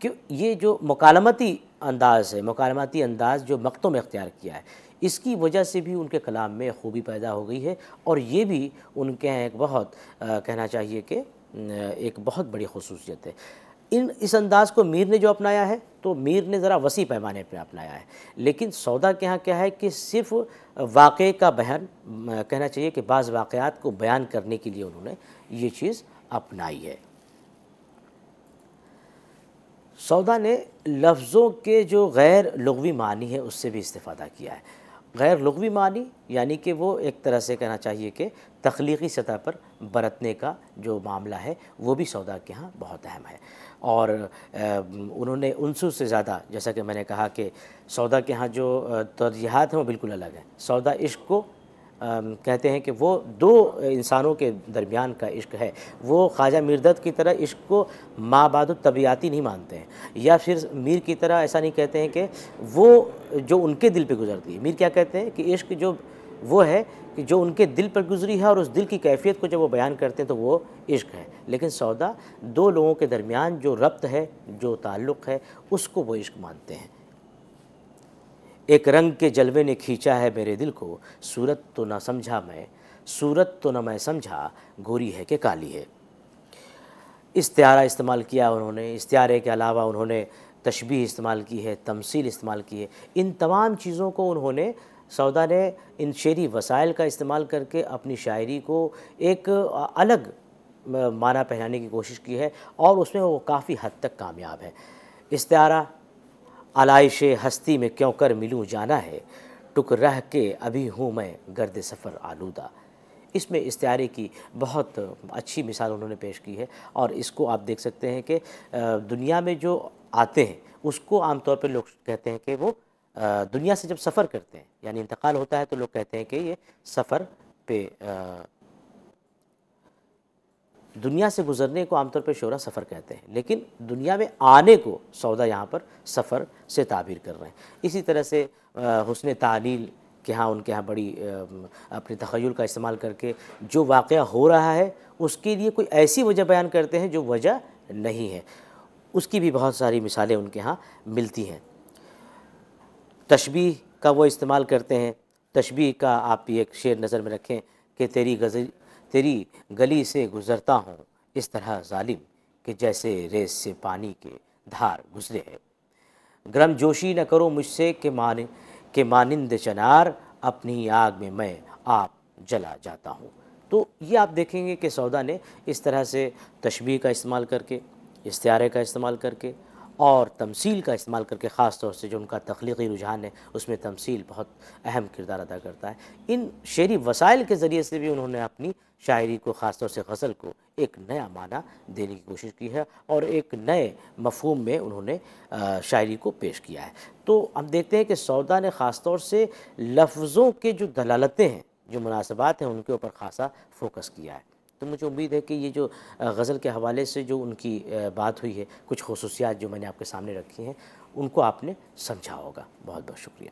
क्यों? ये जो मुकालमती अंदाज़ है, मुकालमती अंदाज़ जो मक्तों में अख्तियार किया है इसकी वजह से भी उनके कलाम में खूबी पैदा हो गई है और ये भी उनके यहाँ एक बहुत आ, कहना चाहिए कि एक बहुत बड़ी खसूसियत है। इन इस अंदाज़ को मीर ने जो अपनाया है तो मीर ने ज़रा वसी पैमाने पर अपनाया है। लेकिन सौदा के यहाँ क्या है कि सिर्फ़ वाक़े का बयान कहना चाहिए कि बाज़ वाक़ात को बयान करने के लिए उन्होंने ये चीज़ अपनाई है। सौदा ने लफ्ज़ों के जो गैर लगवी मानी है उससे भी इस्तेफादा किया है। गैर लगवी मानी, यानी कि वो एक तरह से कहना चाहिए कि तख्लीकी सतह पर बरतने का जो मामला है, वो भी सौदा के यहाँ बहुत अहम है। और उन्होंने उनसू से ज़्यादा, जैसा कि मैंने कहा कि सौदा के यहाँ जो तरजीहत हैं, वो बिल्कुल अलग हैं। सौदा इश्क को कहते हैं कि वो दो इंसानों के दरमियान का इश्क है। वो ख्वाजा मीरदत की तरह इश्क को माबाद तबियाती नहीं मानते हैं। या फिर मीर की तरह ऐसा नहीं कहते हैं कि वो जो उनके दिल पे गुजरती है। मीर क्या कहते हैं कि इश्क जो वो है कि जो उनके दिल पर गुजरी है और उस दिल की कैफियत को जब वो बयान करते हैं तो वो इश्क है। लेकिन सौदा दो लोगों के दरमियान जो रब्त है, जो ताल्लुक़ है, उसको वो इश्क मानते हैं। एक रंग के जलवे ने खींचा है मेरे दिल को। सूरत तो ना समझा मैं, सूरत तो ना मैं समझा, गोरी है कि काली है। इस्तारा इस्तेमाल किया उन्होंने इस्तारे के अलावा उन्होंने तशबी इस्तेमाल की है, तमसील इस्तेमाल की है। इन तमाम चीज़ों को उन्होंने, सौदा ने इन शेरी वसाइल का इस्तेमाल करके अपनी शायरी को एक अलग माना पहनाने की कोशिश की है और उसमें वो काफ़ी हद तक कामयाब है। इस्तारा आलाइश हस्ती में क्यों कर मिलूँ जाना है? टुक रह के अभी हूँ मैं गर्द सफ़र आलूदा। इसमें इस्तारे की बहुत अच्छी मिसाल उन्होंने पेश की है और इसको आप देख सकते हैं कि दुनिया में जो आते हैं, उसको आमतौर पर लोग कहते हैं कि वो दुनिया से जब सफ़र करते हैं, यानी इंतकाल होता है तो लोग कहते हैं कि ये सफ़र पे दुनिया से गुज़रने को आमतौर पर शोरा सफ़र कहते हैं, लेकिन दुनिया में आने को सौदा यहाँ पर सफ़र से ताबीर कर रहे हैं। इसी तरह से हुसन तालील के यहाँ, उनके यहाँ बड़ी अपने तखयल का इस्तेमाल करके जो वाक़ हो रहा है, उसके लिए कोई ऐसी वजह बयान करते हैं जो वजह नहीं है। उसकी भी बहुत सारी मिसालें उनके यहाँ मिलती हैं। तशबी का वो इस्तेमाल करते हैं। तशबी का आप एक शेर नज़र में रखें कि तेरी गज़ल तेरी गली से गुज़रता हूँ। इस तरह ालिम कि जैसे रेस से पानी के धार गुजरे है। गर्म जोशी न करो मुझसे कि मान, के मानिंद चनार। अपनी आग में मैं आप जला जाता हूँ। तो ये आप देखेंगे कि सौदा ने इस तरह से तशबी का इस्तेमाल करके इस्तारे का इस्तेमाल करके और तमसील का इस्तेमाल करके, ख़ास तौर से जो उनका तख्लीकी रुझान है, उसमें तमसील बहुत अहम किरदार अदा करता है। इन शेरी वसाइल के ज़रिए से भी उन्होंने अपनी शायरी को, ख़ास तौर से गज़ल को, एक नया माना देने की कोशिश की है और एक नए मफहम में उन्होंने शायरी को पेश किया है। तो हम देखते हैं कि सौदा ने ख़ास तौर से लफ्ज़ों के जो दलालतें हैं, जो मुनासबात हैं, उनके ऊपर ख़ासा फोकस किया है। तो मुझे उम्मीद है कि ये जो गज़ल के हवाले से जो उनकी बात हुई है, कुछ खसूसियात जो मैंने आपके सामने रखी हैं, उनको आपने समझा होगा। बहुत बहुत शुक्रिया।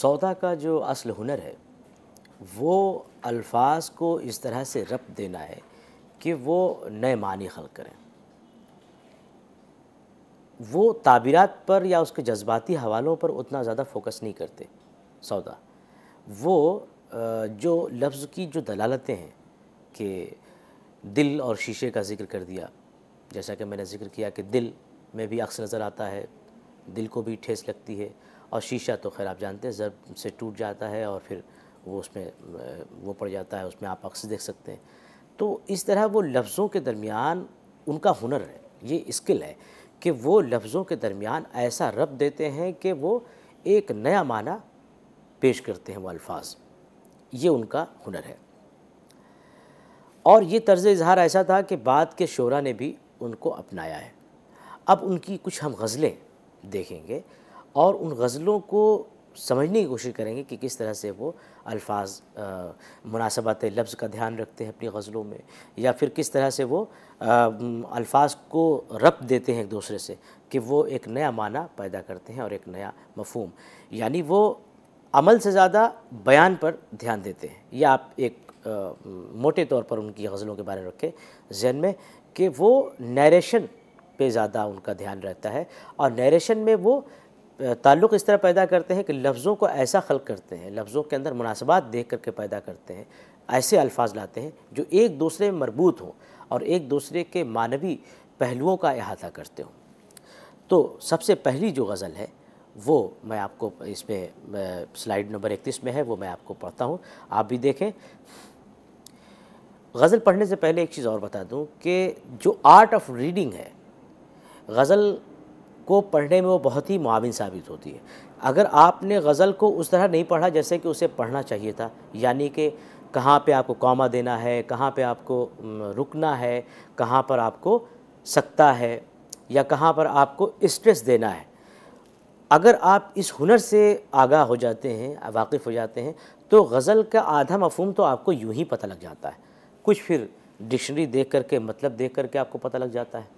सौदा का जो असल हुनर है, वो अल्फाज को इस तरह से रब देना है कि वो नए मानी खल करें। वो ताबीरात पर या उसके जज्बाती हवालों पर उतना ज़्यादा फोकस नहीं करते, सौदा। वो जो लफ्ज़ की जो दलालतें हैं कि दिल और शीशे का ज़िक्र कर दिया, जैसा कि मैंने ज़िक्र किया कि दिल में भी अक्स नज़र आता है, दिल को भी ठेस लगती है और शीशा तो खैर आप जानते हैं ज़रब से टूट जाता है और फिर वो उसमें वो पड़ जाता है, उसमें आप अक्स देख सकते हैं। तो इस तरह वो लफ्ज़ों के दरमियान उनका हुनर है, ये स्किल है कि वो लफ्ज़ों के दरमियान ऐसा रब देते हैं कि वो एक नया माना पेश करते हैं वो अल्फाज। ये उनका हुनर है। और ये तर्ज इजहार ऐसा था कि बाद के शोरा ने भी उनको अपनाया है। अब उनकी कुछ हम गज़लें देखेंगे। और उन गज़लों को समझने की कोशिश करेंगे कि किस तरह से वो अल्फाज मुनासबात लफ्ज़ का ध्यान रखते हैं अपनी गज़लों में या फिर किस तरह से वो अल्फाज को रब देते हैं एक दूसरे से कि वो एक नया माना पैदा करते हैं और एक नया मफहम। यानी वो अमल से ज़्यादा बयान पर ध्यान देते हैं। या आप एक आ, मोटे तौर पर उनकी गज़लों के बारे में रखें जहन में कि वो नरेशन पे ज़्यादा उनका ध्यान रहता है और नरेशन में वो ताल्लुक़ इस तरह पैदा करते हैं कि लफ्ज़ों को ऐसा खल करते हैं, लफ्ज़ों के अंदर मुनासबात देख करके पैदा करते हैं, ऐसे अल्फाज लाते हैं जो एक दूसरे में मरबूत हों और एक दूसरे के मानवी पहलुओं का अहाता करते हों। तो सबसे पहली जो गज़ल है, वो मैं आपको इसमें स्लाइड नंबर इकतीस में है, वो मैं आपको पढ़ता हूँ, आप भी देखें। गज़ल पढ़ने से पहले एक चीज़ और बता दूँ कि जो आर्ट ऑफ़ रीडिंग है, गज़ल को पढ़ने में वो बहुत ही मुआविन साबित होती है। अगर आपने गज़ल को उस तरह नहीं पढ़ा जैसे कि उसे पढ़ना चाहिए था, यानी कि कहाँ पे आपको कौमा देना है, कहाँ पे आपको रुकना है, कहाँ पर आपको सकता है, या कहाँ पर आपको स्ट्रेस देना है, अगर आप इस हुनर से आगाह हो जाते हैं, वाकिफ़ हो जाते हैं तो गज़ल का आधा मफहम तो आपको यूँ ही पता लग जाता है। कुछ फिर डिक्शनरी देख करके मतलब देख करके आपको पता लग जाता है।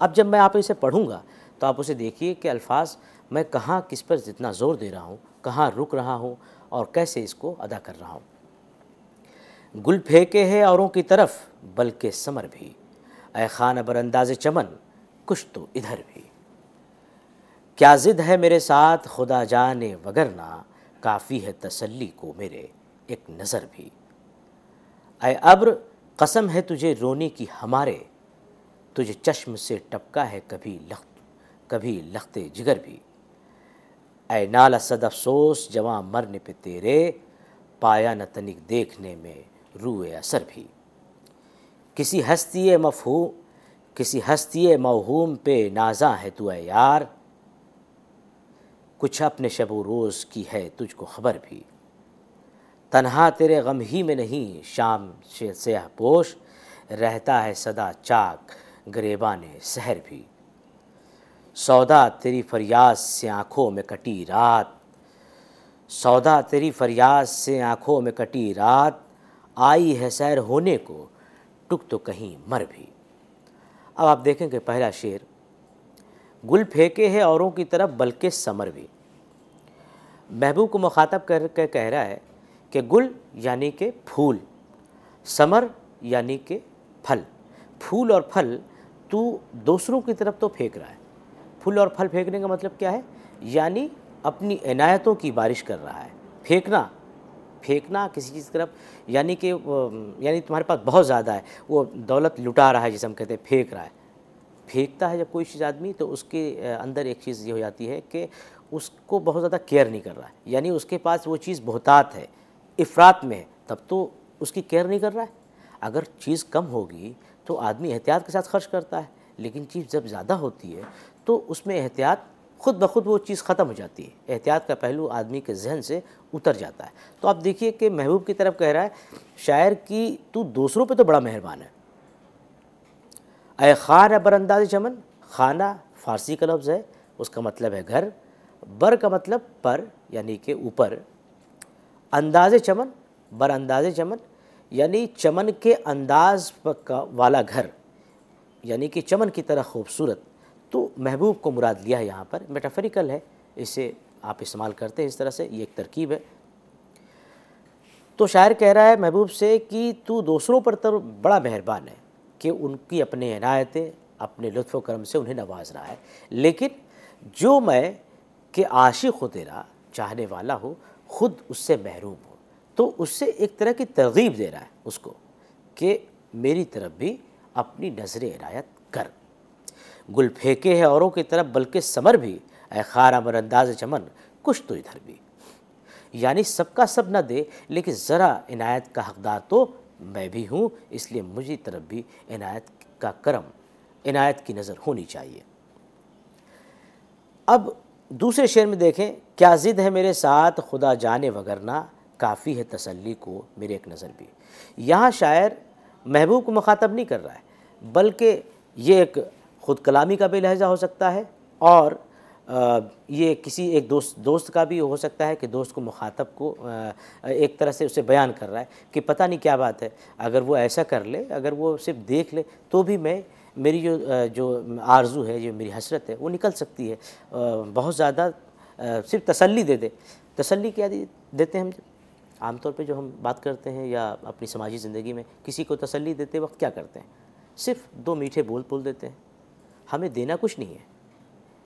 अब जब मैं आप इसे पढ़ूँगा तो आप उसे देखिए कि अल्फाज मैं कहाँ किस पर जितना ज़ोर दे रहा हूँ, कहाँ रुक रहा हूँ और कैसे इसको अदा कर रहा हूँ। गुल फेंके है औरों की तरफ़, बल्कि समर भी। ए खान बरंदाज चमन, कुछ तो इधर भी। क्या ज़िद है मेरे साथ, खुदा जाने वगरना काफ़ी है तसल्ली को मेरे, एक नज़र भी। अय अब्र, कसम है तुझे रोने की हमारे, तुझे चश्म से टपका है कभी लख्त कभी लखते जिगर भी। ऐ नाल सद अफसोस, जवां मरने पे तेरे, पाया न तनिक देखने में रूए असर भी। किसी हस्ती मफहू किसी हस्ती मवहूम पे नाजा है तू है यार। कुछ अपने शब रोज़ की है तुझको खबर भी। तन्हा तेरे गम ही में नहीं, शाम से पोश, रहता है सदा चाक, गरेबान सहर भी। सौदा तेरी फरियाद से आँखों में कटी रात। सौदा तेरी फरियाद से आँखों में कटी रात। आई है सैर होने को, टुक तो कहीं मर भी। अब आप देखेंगे पहला शेर, गुल फेंके है औरों की तरफ़, बल्कि समर भी। महबूब को मुखातब कर के कह रहा है कि गुल यानी कि फूल, समर यानी कि फल। फूल और फल तू दूसरों की तरफ़ तो फेंक रहा है। फूल और फल फेंकने का मतलब क्या है? यानी अपनी इनायतों की बारिश कर रहा है। फेंकना फेंकना किसी चीज़ की तरफ़, यानी कि यानी तुम्हारे पास बहुत ज़्यादा है, वो दौलत लुटा रहा है, जिसे हम कहते हैं फेंक रहा है। फेंकता है जब कोई चीज़ आदमी तो उसके अंदर एक चीज़ ये हो जाती है कि उसको बहुत ज़्यादा केयर नहीं कर रहा है। यानी उसके पास वो चीज़ बहुतात है, इफ़रात में है, तब तो उसकी केयर नहीं कर रहा है। अगर चीज़ कम होगी तो आदमी एहतियात के साथ खर्च करता है, लेकिन चीज़ जब ज़्यादा होती है तो उसमें एहतियात, खुद ब खुद वो चीज़ ख़त्म हो जाती है। एहतियात का पहलू आदमी के जहन से उतर जाता है। तो आप देखिए कि महबूब की तरफ़ कह रहा है, शायर की तू दूसरों पे तो बड़ा मेहरबान है। अय खान है बरअंदाज चमन खाना फ़ारसी का लफ्ज़ है, उसका मतलब है घर। बर का मतलब पर, यानी कि ऊपर। अंदाज चमन बर अंदाज चमन, यानी चमन के अंदाज का वाला घर, यानी कि चमन की तरह खूबसूरत। तो महबूब को मुराद लिया है यहाँ पर। मेटाफरिकल है। इसे आप इस्तेमाल करते हैं इस तरह से। ये एक तरकीब है। तो शायर कह रहा है महबूब से कि तू दूसरों पर तो बड़ा मेहरबान है कि उनकी अपने इनायतें अपने लुत्फ़ करम से उन्हें नवाज़ रहा है। लेकिन जो मैं कि आशिक हो तेरा, चाहने वाला हो, ख़ुद उससे महरूम हो। तो उससे एक तरह की तरगीब दे रहा है उसको कि मेरी तरफ़ भी अपनी नज़र इनायत कर। गुल फेंके है औरों की तरफ़, बल्कि समर भी ए खार अमर अंदाज चमन, कुछ तो इधर भी। यानी सबका सब न दे, लेकिन ज़रा इनायत का हकदार तो मैं भी हूँ, इसलिए मुझे तरफ़ भी इनायत का करम, इनायत की नज़र होनी चाहिए। अब दूसरे शेर में देखें, क्या ज़िद है मेरे साथ, खुदा जाने वगरना, काफ़ी है तसल्ली को मेरे एक नज़र भी। यहाँ शायर महबूब को मुखातब नहीं कर रहा है, बल्कि ये एक ख़ुद कलामी का भी लहजा हो सकता है और ये किसी एक दोस्त दोस्त का भी हो सकता है कि दोस्त को मुखातब को एक तरह से उसे बयान कर रहा है कि पता नहीं क्या बात है, अगर वो ऐसा कर ले, अगर वो सिर्फ़ देख ले तो भी मैं, मेरी जो जो आरज़ू है, जो मेरी हसरत है, वो निकल सकती है। बहुत ज़्यादा सिर्फ़ तसल्ली दे दे। तसल्ली क्या देते हैं हम आमतौर पे जो हम बात करते हैं या अपनी समाजी ज़िंदगी में किसी को तसल्ली देते वक्त क्या करते हैं? सिर्फ़ दो मीठे बोल बोल देते हैं। हमें देना कुछ नहीं है।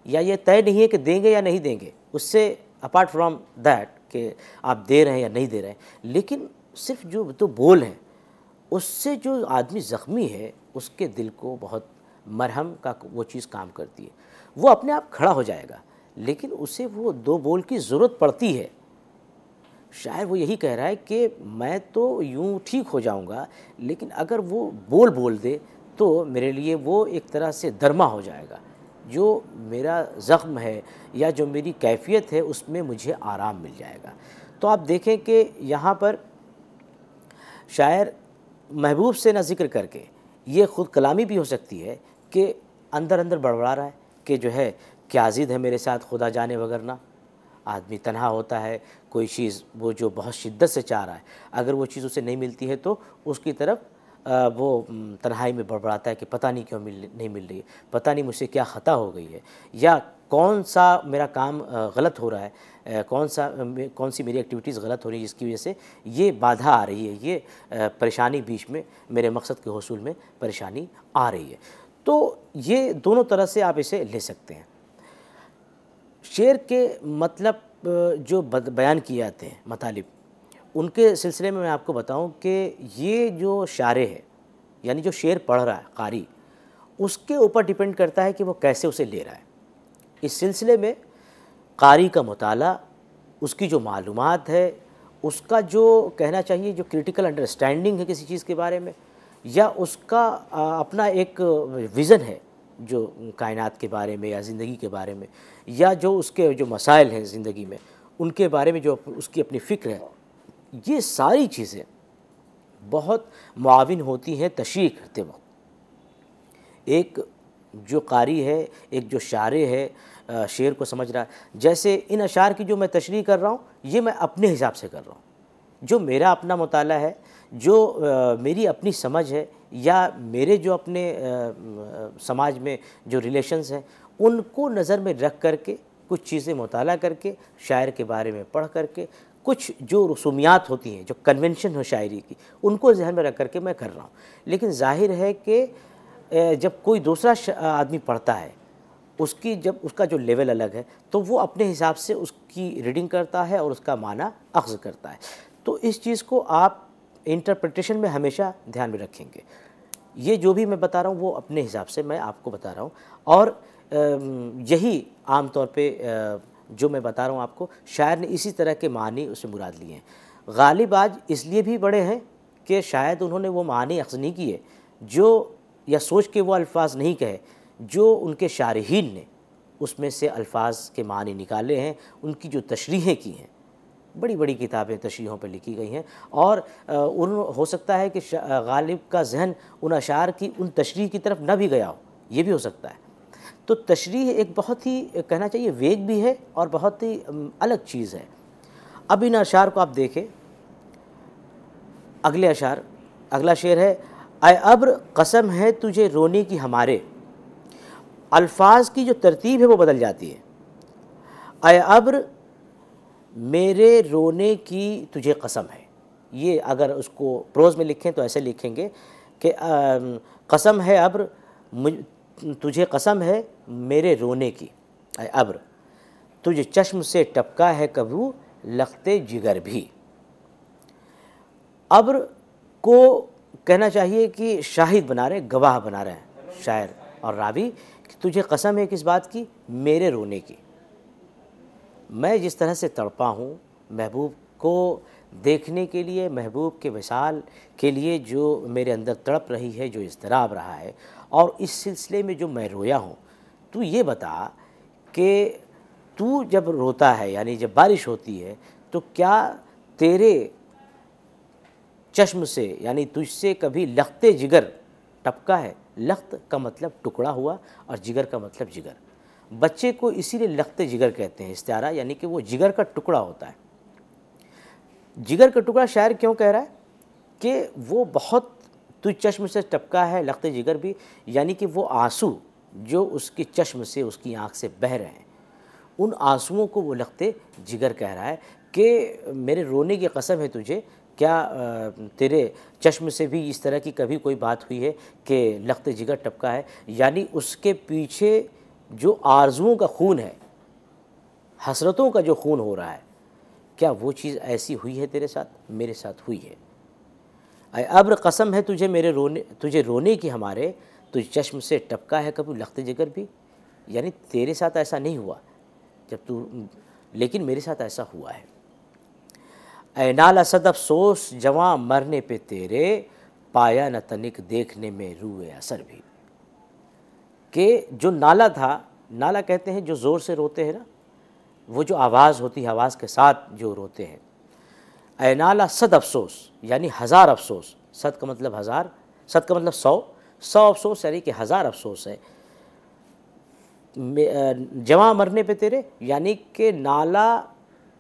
या ये तय नहीं है कि देंगे या नहीं देंगे, उससे अपार्ट फ्रॉम दैट कि आप दे रहे हैं या नहीं दे रहे हैं, लेकिन सिर्फ़ जो तो बोल हैं, उससे जो आदमी ज़ख्मी है, उसके दिल को बहुत मरहम का वो चीज़ काम करती है। वो अपने आप खड़ा हो जाएगा, लेकिन उसे वो दो बोल की ज़रूरत पड़ती है। शायद वो यही कह रहा है कि मैं तो यूँ ठीक हो जाऊँगा, लेकिन अगर वो बोल बोल दे तो मेरे लिए वो एक तरह से दरमा हो जाएगा। जो मेरा ज़ख्म है या जो मेरी कैफियत है, उसमें मुझे आराम मिल जाएगा। तो आप देखें कि यहाँ पर शायर महबूब से ना ज़िक्र करके ये ख़ुद कलामी भी हो सकती है कि अंदर अंदर बड़बड़ा रहा है कि जो है, क्या ज़िद है मेरे साथ खुदा जाने वगरना। आदमी तनहा होता है, कोई चीज़ वो जो बहुत शिद्दत से चाह रहा है, अगर वो चीज़ उसे नहीं मिलती है तो उसकी तरफ़ वो तन्हाई में बड़बड़ाता है कि पता नहीं क्यों मिल, नहीं मिल रही पता नहीं मुझसे क्या ख़ता हो गई है। या कौन सा मेरा काम गलत हो रहा है? कौन सा कौन सी मेरी एक्टिविटीज़ गलत हो रही है जिसकी वजह से ये बाधा आ रही है? ये परेशानी बीच में, मेरे मकसद के हसूल में परेशानी आ रही है। तो ये दोनों तरह से आप इसे ले सकते हैं। शेर के मतलब जो बयान किए जाते हैं, मतालिब उनके सिलसिले में मैं आपको बताऊँ कि ये जो शारे है, यानी जो शेर पढ़ रहा है, कारी, उसके ऊपर डिपेंड करता है कि वो कैसे उसे ले रहा है। इस सिलसिले में कारी का मताला, उसकी जो मालूम है, उसका जो कहना चाहिए, जो क्रिटिकल अंडरस्टैंडिंग है किसी चीज़ के बारे में, या उसका अपना एक विज़न है जो कायनात के बारे में या ज़िंदगी के बारे में, या जो उसके जो मसाइल हैं ज़िंदगी में, उनके बारे में जो उसकी अपनी फ़िक्र है ये सारी चीज़ें बहुत मुआविन होती हैं तशरी करते वक्त। एक जो कारी है एक जो शारे है शेर को समझ रहा है। जैसे इन अशार की जो मैं तशरी कर रहा हूँ ये मैं अपने हिसाब से कर रहा हूँ। जो मेरा अपना मताल है जो आ, मेरी अपनी समझ है या मेरे जो अपने आ, समाज में जो रिलेशंस हैं उनको नज़र में रख करके कुछ चीज़ें मुताला करके शायर के बारे में पढ़ करके कुछ जो रसूमियात होती हैं, जो कन्वेंशन हो शायरी की, उनको जहन में रख करके मैं कर रहा हूँ। लेकिन ज़ाहिर है कि जब कोई दूसरा आदमी पढ़ता है, उसकी जब उसका जो लेवल अलग है तो वो अपने हिसाब से उसकी रीडिंग करता है और उसका माना अख्ज़ करता है। तो इस चीज़ को आप इंटरप्रटेशन में हमेशा ध्यान में रखेंगे। ये जो भी मैं बता रहा हूँ, वो अपने हिसाब से मैं आपको बता रहा हूँ। और यही आम तौर पे जो मैं बता रहा हूँ आपको, शायर ने इसी तरह के मानी उसे मुराद लिए हैं। गालिब आज इसलिए भी बड़े हैं कि शायद उन्होंने वो मानी अख्ज़ नहीं किए, जो या सोच के वो अल्फाज नहीं कहे, जो उनके शारहीन ने उसमें से अल्फाज के मानी निकाले हैं, उनकी जो तशरीहें की हैं। बड़ी बड़ी किताबें तशरीहों पर लिखी गई हैं और उन, हो सकता है कि गालिब का जहन उन अशार की, उन तशरी की तरफ़ न भी गया हो, ये भी हो सकता है। तो तशरी एक बहुत ही, कहना चाहिए, वेग भी है और बहुत ही अलग चीज़ है। अब इन अशार को आप देखें। अगले अशार, अगला शेर है आय अब्र, कसम है तुझे रोने की हमारे। अल्फाज की जो तरतीब है वो बदल जाती है। आय अब्र, मेरे रोने की तुझे कसम है। ये अगर उसको प्रोज़ में लिखें तो ऐसे लिखेंगे कि कसम है अब्र तुझे कसम है मेरे रोने की अब्र। तुझे चश्म से टपका है कबू, लखते जिगर भी। अब्र को कहना चाहिए कि शाहिद बना रहे गवाह बना रहे हैं, शायर और रावी, कि तुझे कसम है किस बात की? मेरे रोने की। मैं जिस तरह से तड़पा हूँ, महबूब को देखने के लिए, महबूब के विशाल के लिए, जो मेरे अंदर तड़प रही है, जो इसतराब रहा है और इस सिलसिले में जो मैं रोया हूँ, तू ये बता कि तू जब रोता है, यानी जब बारिश होती है तो क्या तेरे चश्म से, यानी तुझसे कभी लखते जिगर टपका है? लख्त का मतलब टुकड़ा हुआ और जिगर का मतलब जिगर। बच्चे को इसीलिए लखते जिगर कहते हैं, इस्तारा, यानी कि वो जिगर का टुकड़ा होता है। जिगर का टुकड़ा शायर क्यों कह रहा है? कि वो बहुत तुझ चश्म से टपका है लखते जिगर भी, यानी कि वो आँसू जो उसके चश्म से, उसकी आँख से बह रहे हैं। उन आंसुओं को वो लखते जिगर कह रहा है कि मेरे रोने की कसम है तुझे, क्या तेरे चश्म से भी इस तरह की कभी कोई बात हुई है कि लखते जिगर टपका है? यानी उसके पीछे जो आरजुओं का खून है, हसरतों का जो खून हो रहा है, क्या वो चीज़ ऐसी हुई है तेरे साथ? मेरे साथ हुई है। अब्र कसम है तुझे मेरे रोने, तुझे रोने की हमारे तुझ चश्म से टपका है कभी लख्त जिगर भी? यानी तेरे साथ ऐसा नहीं हुआ, जब तू, लेकिन मेरे साथ ऐसा हुआ है। ए नाल असद अफसोस, जवां मरने पे तेरे, पाया न तनिक देखने में रूए असर भी। कि जो नाला था, नाला कहते हैं जो ज़ोर से रोते हैं ना, वो जो आवाज़ होती है, आवाज़ के साथ जो रोते हैं ए नाला सद अफसोस, यानी हज़ार अफसोस। सद का मतलब हज़ार, सद का मतलब सौ। सौ अफसोस यानी कि हज़ार अफसोस है। जवा मरने पे तेरे, यानी कि नाला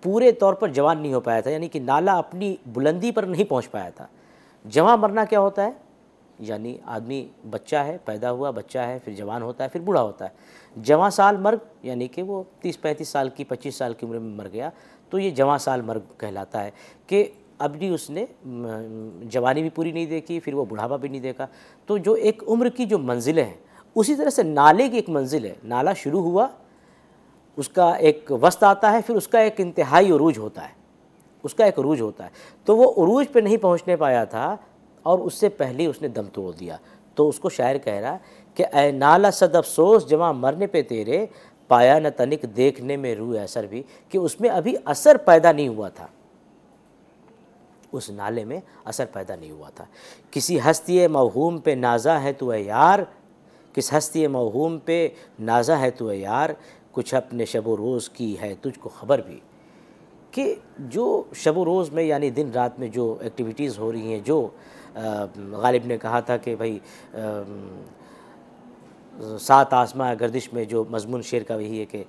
पूरे तौर पर जवान नहीं हो पाया था, यानी कि नाला अपनी बुलंदी पर नहीं पहुँच पाया था। जवान मरना क्या होता है? यानी आदमी बच्चा है, पैदा हुआ, बच्चा है, फिर जवान होता है, फिर बूढ़ा होता है। जवान साल मर्ग यानी कि वो तीस पैंतीस साल की, पच्चीस साल की उम्र में मर गया। तो ये जवा साल मर्ग कहलाता है कि अब भी उसने जवानी भी पूरी नहीं देखी, फिर वो बुढ़ापा भी नहीं देखा। तो जो एक उम्र की जो मंजिलें हैं, उसी तरह से नाले की एक मंजिल है। नाला शुरू हुआ, उसका एक वस्त आता है, फिर उसका एक इंतहाई अरूज होता है। उसका एक अरूज होता है। तो वो अरूज पे नहीं पहुँचने पाया था और उससे पहले उसने दम तोड़ दिया। तो उसको शायर कह रहा कि ए नाला सद अफसोस जमा मरने पे तेरे पाया न तनिक देखने में रू असर भी, कि उसमें अभी असर पैदा नहीं हुआ था। उस नाले में असर पैदा नहीं हुआ था। किसी हस्ती मवहूम पे नाजा है तो यार, किस हस्ती मवहूम पे नाजा है तो यार, कुछ अपने शब रोज़ की है तुझको ख़बर भी। कि जो शब रोज़ में यानी दिन रात में जो एक्टिविटीज़ हो रही हैं, जो गालिब ने कहा था कि भाई सात आसमां गर्दिश में जो मजमून शेर का वही है कि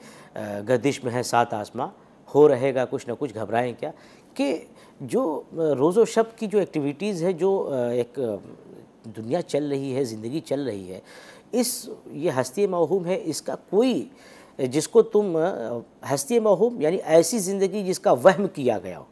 गर्दिश में है सात आसमां। हो रहेगा कुछ ना कुछ, घबराएँ क्या? कि जो रोज़ो शब की जो एक्टिविटीज़ है, जो एक दुनिया चल रही है, ज़िंदगी चल रही है, इस, ये हस्ती मवहूम है, इसका कोई, जिसको तुम हस्ती महूम यानी ऐसी ज़िंदगी जिसका वहम किया गया हो।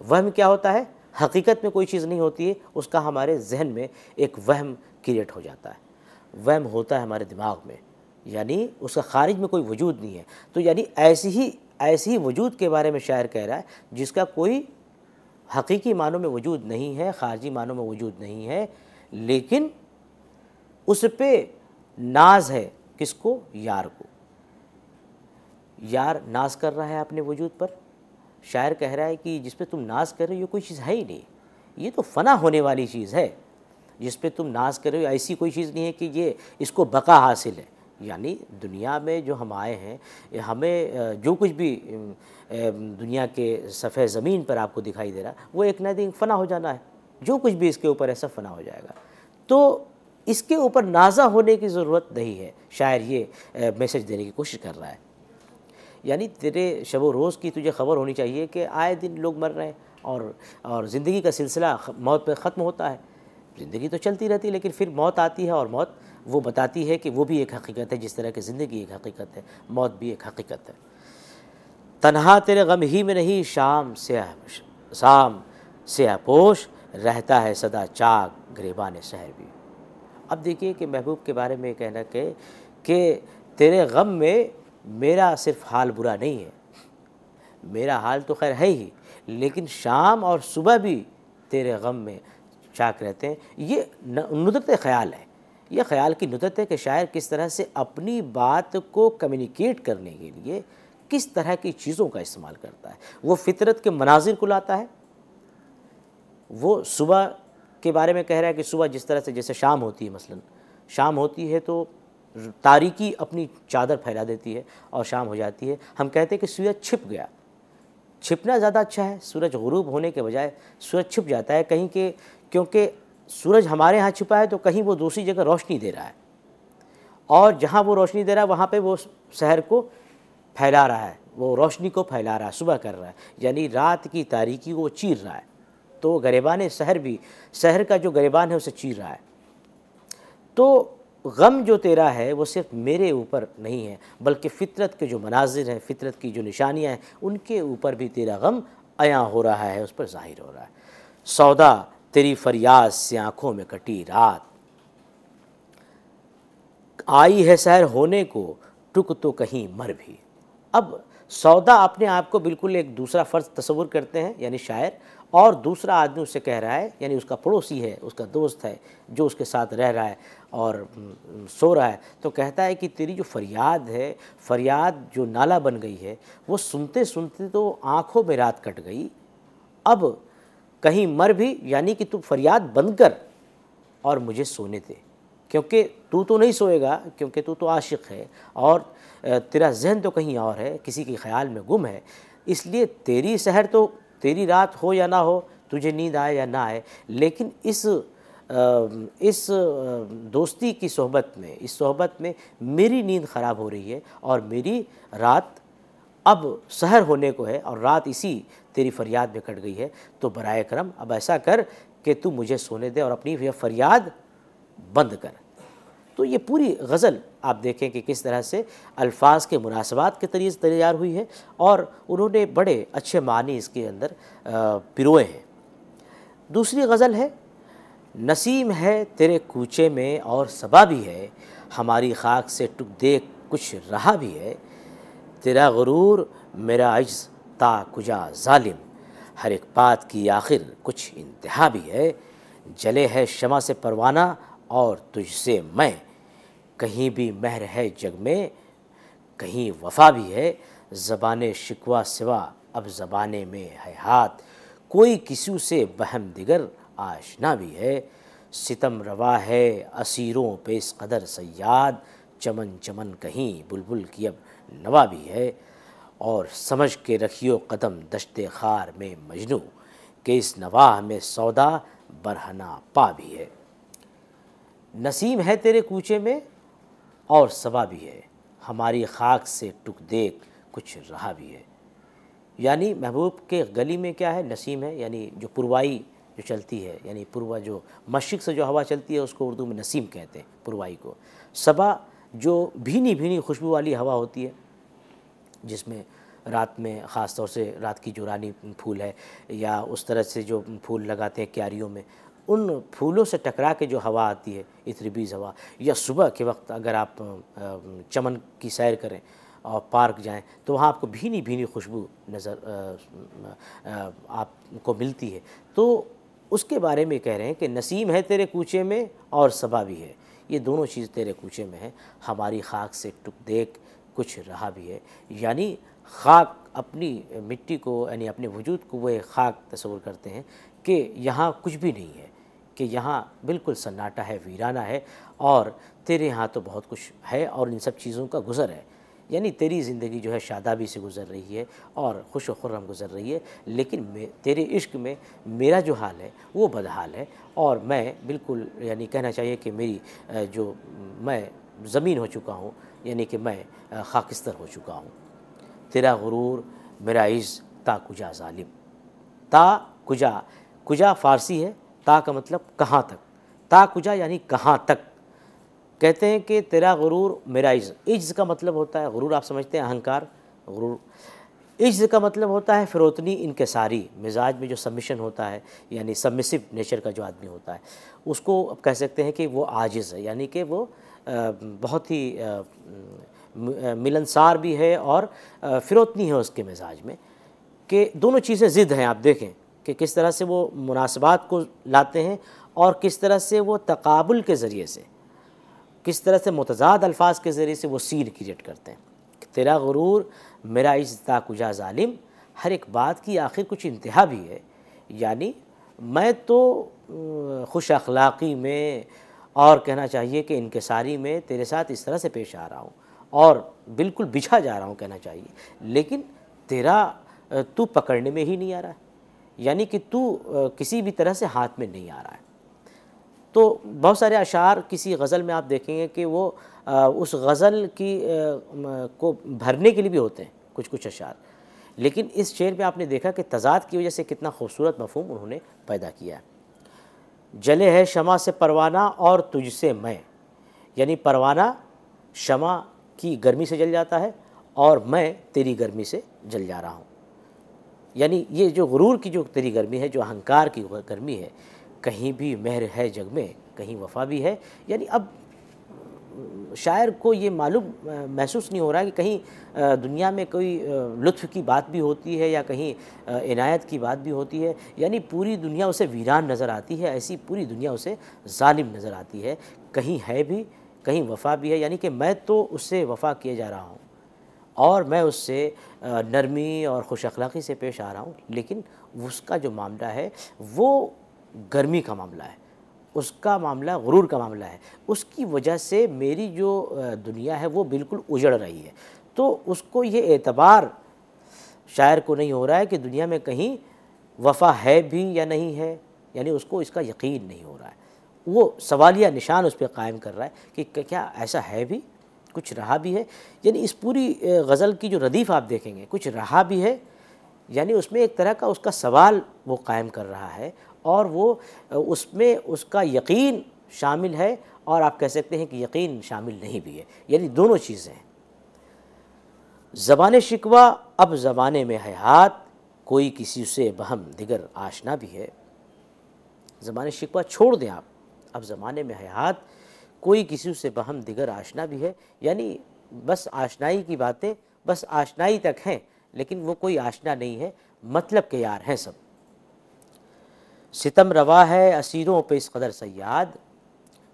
वहम क्या होता है? हकीकत में कोई चीज़ नहीं होती है, उसका हमारे जहन में एक वहम क्रिएट हो जाता है। वहम होता है हमारे दिमाग में। यानी उसका खारिज में कोई वजूद नहीं है। तो यानी ऐसी ही ऐसी ही वजूद के बारे में शायर कह रहा है, जिसका कोई हकीकी मानों में वजूद नहीं है, खारजी मानों में वजूद नहीं है, लेकिन उस पर नाज है किसको? यार को। यार नाज कर रहा है अपने वजूद पर। शायर कह रहा है कि जिस पे तुम नाज कर रहे हो कोई चीज़ है ही नहीं। ये तो फ़ना होने वाली चीज़ है। जिस पे तुम नाज कर रहे हो, ऐसी कोई चीज़ नहीं है कि ये इसको बका हासिल है। यानी दुनिया में जो हम आए हैं, हमें जो कुछ भी दुनिया के सफ़े ज़मीन पर आपको दिखाई दे रहा, वो एक न दिन फ़ना हो जाना है। जो कुछ भी इसके ऊपर है, सब फ़ना हो जाएगा। तो इसके ऊपर नाजा होने की ज़रूरत नहीं है। शायर ये मैसेज देने की कोशिश कर रहा है। यानी तेरे शब रोज़ की तुझे ख़बर होनी चाहिए कि आए दिन लोग मर रहे हैं और और ज़िंदगी का सिलसिला मौत पर ख़त्म होता है। ज़िंदगी तो चलती रहती है, लेकिन फिर मौत आती है और मौत वो बताती है कि वो भी एक हकीकत है, जिस तरह की ज़िंदगी एक हकीकत है, मौत भी एक हकीकत है। तनहा तेरे गम ही में नहीं, शाम से शाम से पोश, रहता है सदा चाक गरीबान शहर भी। अब देखिए कि महबूब के बारे में कहना के, कि तेरे गम में मेरा सिर्फ़ हाल बुरा नहीं है। मेरा हाल तो खैर है ही, लेकिन शाम और सुबह भी तेरे गम में चाक रहते हैं। ये नुदरत ख्याल है। ये ख्याल की नुदरत है कि शायर किस तरह से अपनी बात को कम्युनिकेट करने के लिए किस तरह की चीज़ों का इस्तेमाल करता है। वो फितरत के मनाजिर को लाता है। वो सुबह के बारे में कह रहा है कि सुबह जिस तरह से, जैसे शाम होती है मसलन। शाम होती है तो तारीकी अपनी चादर फैला देती है और शाम हो जाती है। हम कहते हैं कि सूरज छिप गया। छिपना ज़्यादा अच्छा है। सूरज गरूब होने के बजाय सूरज छिप जाता है कहीं के, क्योंकि सूरज हमारे यहाँ छिपा है तो कहीं वो दूसरी जगह रोशनी दे रहा है। और जहाँ वो रोशनी दे रहा है, वहाँ पे वो शहर को फैला रहा है। वो रोशनी को फैला रहा है, सुबह कर रहा है। यानी रात की तारीकी को चीर रहा है। तो गरीबान शहर भी, शहर का जो गरीबान है उसे चीर रहा है। तो गम जो तेरा है, वो सिर्फ़ मेरे ऊपर नहीं है, बल्कि फ़ितरत के जो मनाजिर हैं, फ़ितरत की जो निशानियाँ हैं, उनके ऊपर भी तेरा गम अया हो रहा है, उस पर ज़ाहिर हो रहा है। सौदा तेरी फरियाद से आँखों में कटी रात। आई है सहर होने को, टुक तो कहीं मर भी। अब सौदा अपने आप को बिल्कुल एक दूसरा फ़र्ज़ तस्वुर करते हैं, यानी शायर, और दूसरा आदमी उससे कह रहा है, यानी उसका पड़ोसी है, उसका दोस्त है, जो उसके साथ रह रहा है। और सो रहा है तो कहता है कि तेरी जो फरियाद है, फरियाद जो नाला बन गई है, वो सुनते सुनते तो आँखों में रात कट गई। अब कहीं मर भी, यानी कि तू फरियाद बंद कर और मुझे सोने दे, क्योंकि तू तो नहीं सोएगा, क्योंकि तू तो आशिक है और तेरा जहन तो कहीं और है, किसी के ख्याल में गुम है। इसलिए तेरी शहर तो तेरी रात हो या ना हो, तुझे नींद आए या ना आए, लेकिन इस इस दोस्ती की सोहबत में, इस सोहबत में मेरी नींद ख़राब हो रही है और मेरी रात अब सहर होने को है और रात इसी तेरी फरियाद में कट गई है। तो बरए करम, अब ऐसा कर कि तू मुझे सोने दे और अपनी यह फरियाद बंद कर। तो ये पूरी गज़ल आप देखें कि किस तरह से अल्फाज के मुनासबात के तरीके तैयार हुई है और उन्होंने बड़े अच्छे मानी इसके अंदर पिरोए हैं। दूसरी गज़ल है नसीम है तेरे कूचे में और सबा भी है, हमारी खाक से टुक देख कुछ रहा भी है। तेरा गुरूर मेरा अज्ज, ता कुजा जालिम। हर एक बात की आखिर कुछ इंतहा भी है। जले है शमा से परवाना और तुझसे मैं। कहीं भी महर है जग में, कहीं वफा भी है। ज़बान शिकवा सिवा अब ज़बाने में है हाथ। कोई किसी से बहम दिगर आशना भी है। सितम रवा है, असीरों पे इस कदर सयाद। चमन चमन कहीं, बुलबुल की अब नवा भी है। और समझ के रखियो कदम दशते खार में मजनू, के इस नवाह में सौदा बरहना पा भी है। नसीम है तेरे कूचे में, और सबा भी है। हमारी खाक से टुक देख कुछ रहा भी है। यानी महबूब के गली में क्या है? नसीम है, यानी जो पुरवाई जो चलती है, यानी पूर्वा जो मशरक़ से जो हवा चलती है, उसको उर्दू में नसीम कहते हैं, पुरवाई को। सबा जो भीनी भीनी खुशबू वाली हवा होती है, जिसमें रात में ख़ास तौर से रात की जो रानी फूल है, या उस तरह से जो फूल लगाते हैं क्यारियों में, उन फूलों से टकरा के जो हवा आती है इतरबीज़ हवा, या सुबह के वक्त अगर आप चमन की सैर करें और पार्क जाएँ तो वहाँ आपको भीनी भीनी खुशबू नज़र आपको मिलती है। तो उसके बारे में कह रहे हैं कि नसीम है तेरे कूचे में और सबा भी है। ये दोनों चीज़ तेरे कूचे में है। हमारी खाक से टुक देख कुछ रहा भी है। यानी खाक अपनी मिट्टी को, यानी अपने वजूद को वह खाक तस्वर करते हैं कि यहाँ कुछ भी नहीं है, कि यहाँ बिल्कुल सन्नाटा है, वीराना है और तेरे यहाँ तो बहुत कुछ है और इन सब चीज़ों का गुज़र है। यानी तेरी ज़िंदगी जो है शादाबी से गुज़र रही है और खुश खुर्रम गुज़र रही है, लेकिन तेरे इश्क में मेरा जो हाल है, वो बदहाल है और मैं बिल्कुल, यानी कहना चाहिए कि मेरी जो मैं ज़मीन हो चुका हूँ, यानी कि मैं खाकिस्तर हो चुका हूँ। तेरा गुरूर मेरा इज़ ता कुजा ालिम ता कुजा कुजा फ़ारसी है, ता का मतलब कहाँ तक? ता कुजा यानी कहाँ तक? कहते हैं कि तेरा गुरूर मेरा इज़ इज़ का मतलब होता है, गुरूर आप समझते हैं, अहंकार, गुरूर। इज़ का मतलब होता है फ़िरोतनी इनकसारी, मिजाज में जो सबमिशन होता है, यानी सबमिसिव नेचर का जो आदमी होता है, उसको अब कह सकते हैं कि वो आजिज़ है, यानी कि वो बहुत ही मिलनसार भी है और फ़िरोतनी है उसके मिजाज में, कि दोनों चीज़ें ज़िद हैं, आप देखें कि किस तरह से वो मुनासबात को लाते हैं और किस तरह से वो तकाबुल के ज़रिए से किस तरह से मतजाद अल्फाज के ज़रिए से वो सीन क्रिएट करते हैं। तेरा गुरूर, मेरा इज्ता कुजा ालिम हर एक बात की आखिर कुछ इंतहा भी है। यानी मैं तो खुश अखलाक़ी में और कहना चाहिए कि इनकसारी में तेरे साथ इस तरह से पेश आ रहा हूँ और बिल्कुल बिछा जा रहा हूँ कहना चाहिए। लेकिन तेरा तू पकड़ने में ही नहीं आ रहा है। यानी कि तू किसी भी तरह से हाथ में नहीं आ रहा है। तो बहुत सारे अशार किसी गज़ल में आप देखेंगे कि वो उस गज़ल की को भरने के लिए भी होते हैं, कुछ कुछ अशार। लेकिन इस शेर में आपने देखा कि तज़ाद की वजह से कितना खूबसूरत मफहम उन्होंने पैदा किया है। जले है शमा से परवाना और तुझसे मैं। यानी परवाना शमा की गर्मी से जल जाता है और मैं तेरी गर्मी से जल जा रहा हूँ। यानी ये जो गुरूर की जो तेरी गर्मी है, जो अहंकार की गर्मी है कहीं भी महर है जग में, कहीं वफा भी है। यानी अब, शायर को ये मालूम महसूस नहीं हो रहा कि कहीं दुनिया में कोई लुत्फ़ की बात भी होती है या कहीं इनायत की बात भी होती है। यानी पूरी दुनिया उसे वीरान नज़र आती है, ऐसी पूरी दुनिया उसे ालिम नज़र आती है। कहीं है भी, कहीं वफ़ा भी है। यानी कि मैं तो उससे वफ़ा किए जा रहा हूँ और मैं उससे नरमी और खुश अखलाक़ी से पेश आ रहा हूँ। लेकिन उसका जो मामला है, वो गर्मी का मामला है, उसका मामला गुरूर का मामला है। उसकी वजह से मेरी जो दुनिया है वो बिल्कुल उजड़ रही है। तो उसको ये एतबार शायर को नहीं हो रहा है कि दुनिया में कहीं वफ़ा है भी या नहीं है, यानी उसको इसका यकीन नहीं हो रहा है। वो सवालिया निशान उस पर कायम कर रहा है कि क्या ऐसा है भी? कुछ रहा भी है? यानी इस पूरी गज़ल की जो रदीफ़ आप देखेंगे, कुछ रहा भी है? यानी उसमें एक तरह का उसका सवाल वो कायम कर रहा है और वो उसमें उसका यकीन शामिल है और आप कह सकते हैं कि यकीन शामिल नहीं भी है। यानी दोनों चीज़ें हैं। ज़बान शिकवा, अब ज़माने में हयात, कोई किसी से बहम दिगर आशना भी है। ज़बान शिकवा छोड़ दें आप, अब ज़माने में हयात, कोई किसी से बहम दिगर आशना भी है। यानी बस आशनाई की बातें, बस आशनाई तक हैं, लेकिन वो कोई आशना नहीं है मतलब के यार हैं सब। सितम रवा है, असीरों पे इस कदर सयाद।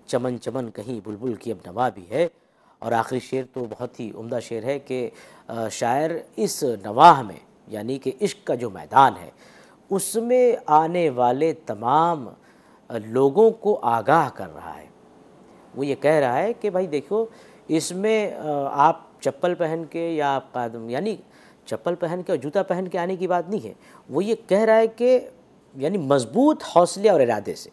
चमन चमन, कहीं बुलबुल की अब नवा भी है। और आखिरी शेर तो बहुत ही उम्दा शेर है कि शायर इस नवाह में, यानी कि इश्क का जो मैदान है, उसमें आने वाले तमाम लोगों को आगाह कर रहा है। वो ये कह रहा है कि भाई देखो, इसमें आप चप्पल पहन के या आप यानी चप्पल पहन के और जूता पहन के आने की बात नहीं है। वो ये कह रहा है कि यानी मज़बूत हौसले और इरादे से।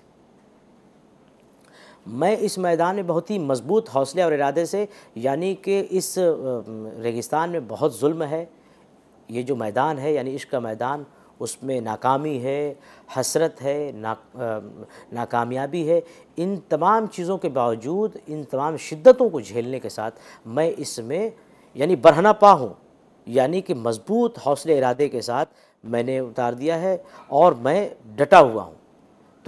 मैं इस मैदान में बहुत ही मज़बूत हौसले और इरादे से, यानी कि इस रेगिस्तान में बहुत जुल्म है। ये जो मैदान है, यानी इश्क का मैदान, उसमें नाकामी है, हसरत है, ना नाकामयाबी है। इन तमाम चीज़ों के बावजूद, इन तमाम शिद्दतों को झेलने के साथ मैं इसमें, यानी बरहना पा हूँ। यानी कि मज़बूत हौसले इरादे के साथ मैंने उतार दिया है और मैं डटा हुआ हूँ।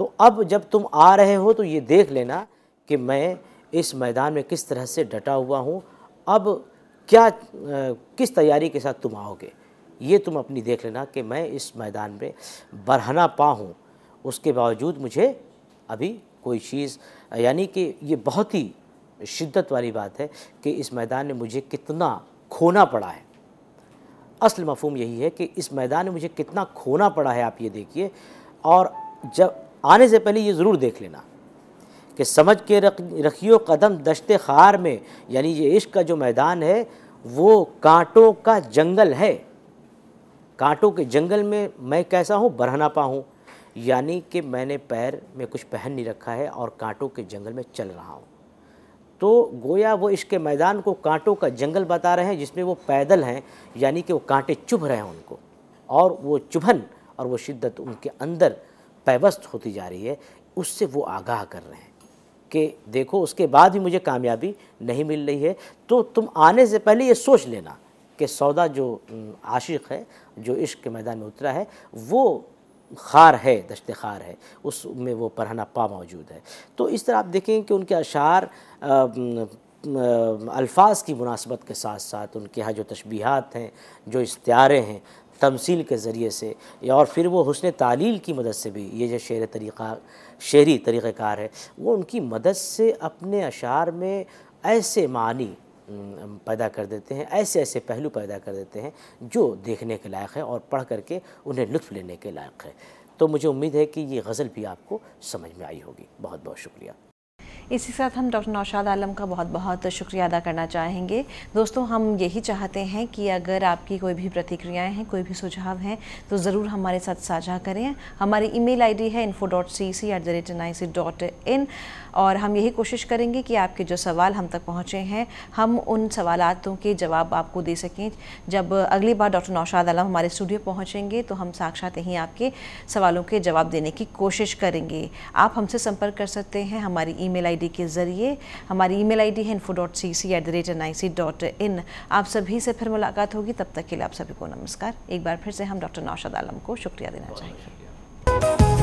तो अब जब तुम आ रहे हो तो ये देख लेना कि मैं इस मैदान में किस तरह से डटा हुआ हूँ। अब क्या किस तैयारी के साथ तुम आओगे? ये तुम अपनी देख लेना कि मैं इस मैदान में बरहना पा हूँ। उसके बावजूद मुझे अभी कोई चीज़, यानी कि ये बहुत ही शिद्दत वाली बात है कि इस मैदान में मुझे कितना खोना पड़ा है। असल मफहम यही है कि इस मैदान में मुझे कितना खोना पड़ा है, आप ये देखिए। और जब आने से पहले ये ज़रूर देख लेना कि समझ के रख, रखियो कदम दशते खार में, यानी ये इश्क का जो मैदान है, वो कांटों का जंगल है। कांटों के जंगल में मैं कैसा हूँ? बरहना पा हूँ। यानी कि मैंने पैर में कुछ पहन नहीं रखा है और कांटों के जंगल में चल रहा हूँ। तो गोया वो इश्क मैदान को कांटों का जंगल बता रहे हैं, जिसमें वो पैदल हैं, यानी कि वो कांटे चुभ रहे हैं उनको। और वो चुभन और वो शिद्दत उनके अंदर पैबस्त होती जा रही है, उससे वो आगाह कर रहे हैं कि देखो, उसके बाद भी मुझे कामयाबी नहीं मिल रही है। तो तुम आने से पहले ये सोच लेना कि सौदा जो आशिक है, जो इश्क के मैदान में उतरा है, वो खार है दश्त खार है उसमें वो पढ़ना पा मौजूद है। तो इस तरह आप देखें कि उनके अशार अल्फाज की मुनासबत के साथ साथ उनके यहाँ जो तशबीहात हैं, जो इश्तारे हैं, तमसील के ज़रिए से, या और फिर वो हुसन तालील की मदद से भी, ये जो शेर तरीक़ा, शेरी तरीक़ार है, वो उनकी मदद से अपने अशार में ऐसे मानी पैदा कर देते हैं, ऐसे ऐसे पहलू पैदा कर देते हैं जो देखने के लायक है और पढ़ करके उन्हें लुत्फ़ लेने के लायक है। तो मुझे उम्मीद है कि ये गज़ल भी आपको समझ में आई होगी। बहुत बहुत शुक्रिया। इसी साथ हम डॉक्टर नौशाद आलम का बहुत बहुत शुक्रिया अदा करना चाहेंगे। दोस्तों, हम यही चाहते हैं कि अगर आपकी कोई भी प्रतिक्रियाएँ हैं, कोई भी सुझाव हैं तो ज़रूर हमारे साथ साझा करें। हमारी ईमेल आईडी है info dot C C at the rate N I C dot in और हम यही कोशिश करेंगे कि आपके जो सवाल हम तक पहुँचे हैं हम उन सवालों के जवाब आपको दे सकें। जब अगली बार डॉक्टर नौशाद आलम हमारे स्टूडियो पहुँचेंगे तो हम साक्षात यहीं आपके सवालों के जवाब देने की कोशिश करेंगे। आप हमसे संपर्क कर सकते हैं हमारी ईमेल आईडी के ज़रिए। हमारी ईमेल आईडी है info dot C C at the rate N I C dot in आप सभी से फिर मुलाकात होगी तब तक के लिए आप सभी को नमस्कार। एक बार फिर से हम डॉक्टर नौशाद आलम को शुक्रिया देना चाहेंगे।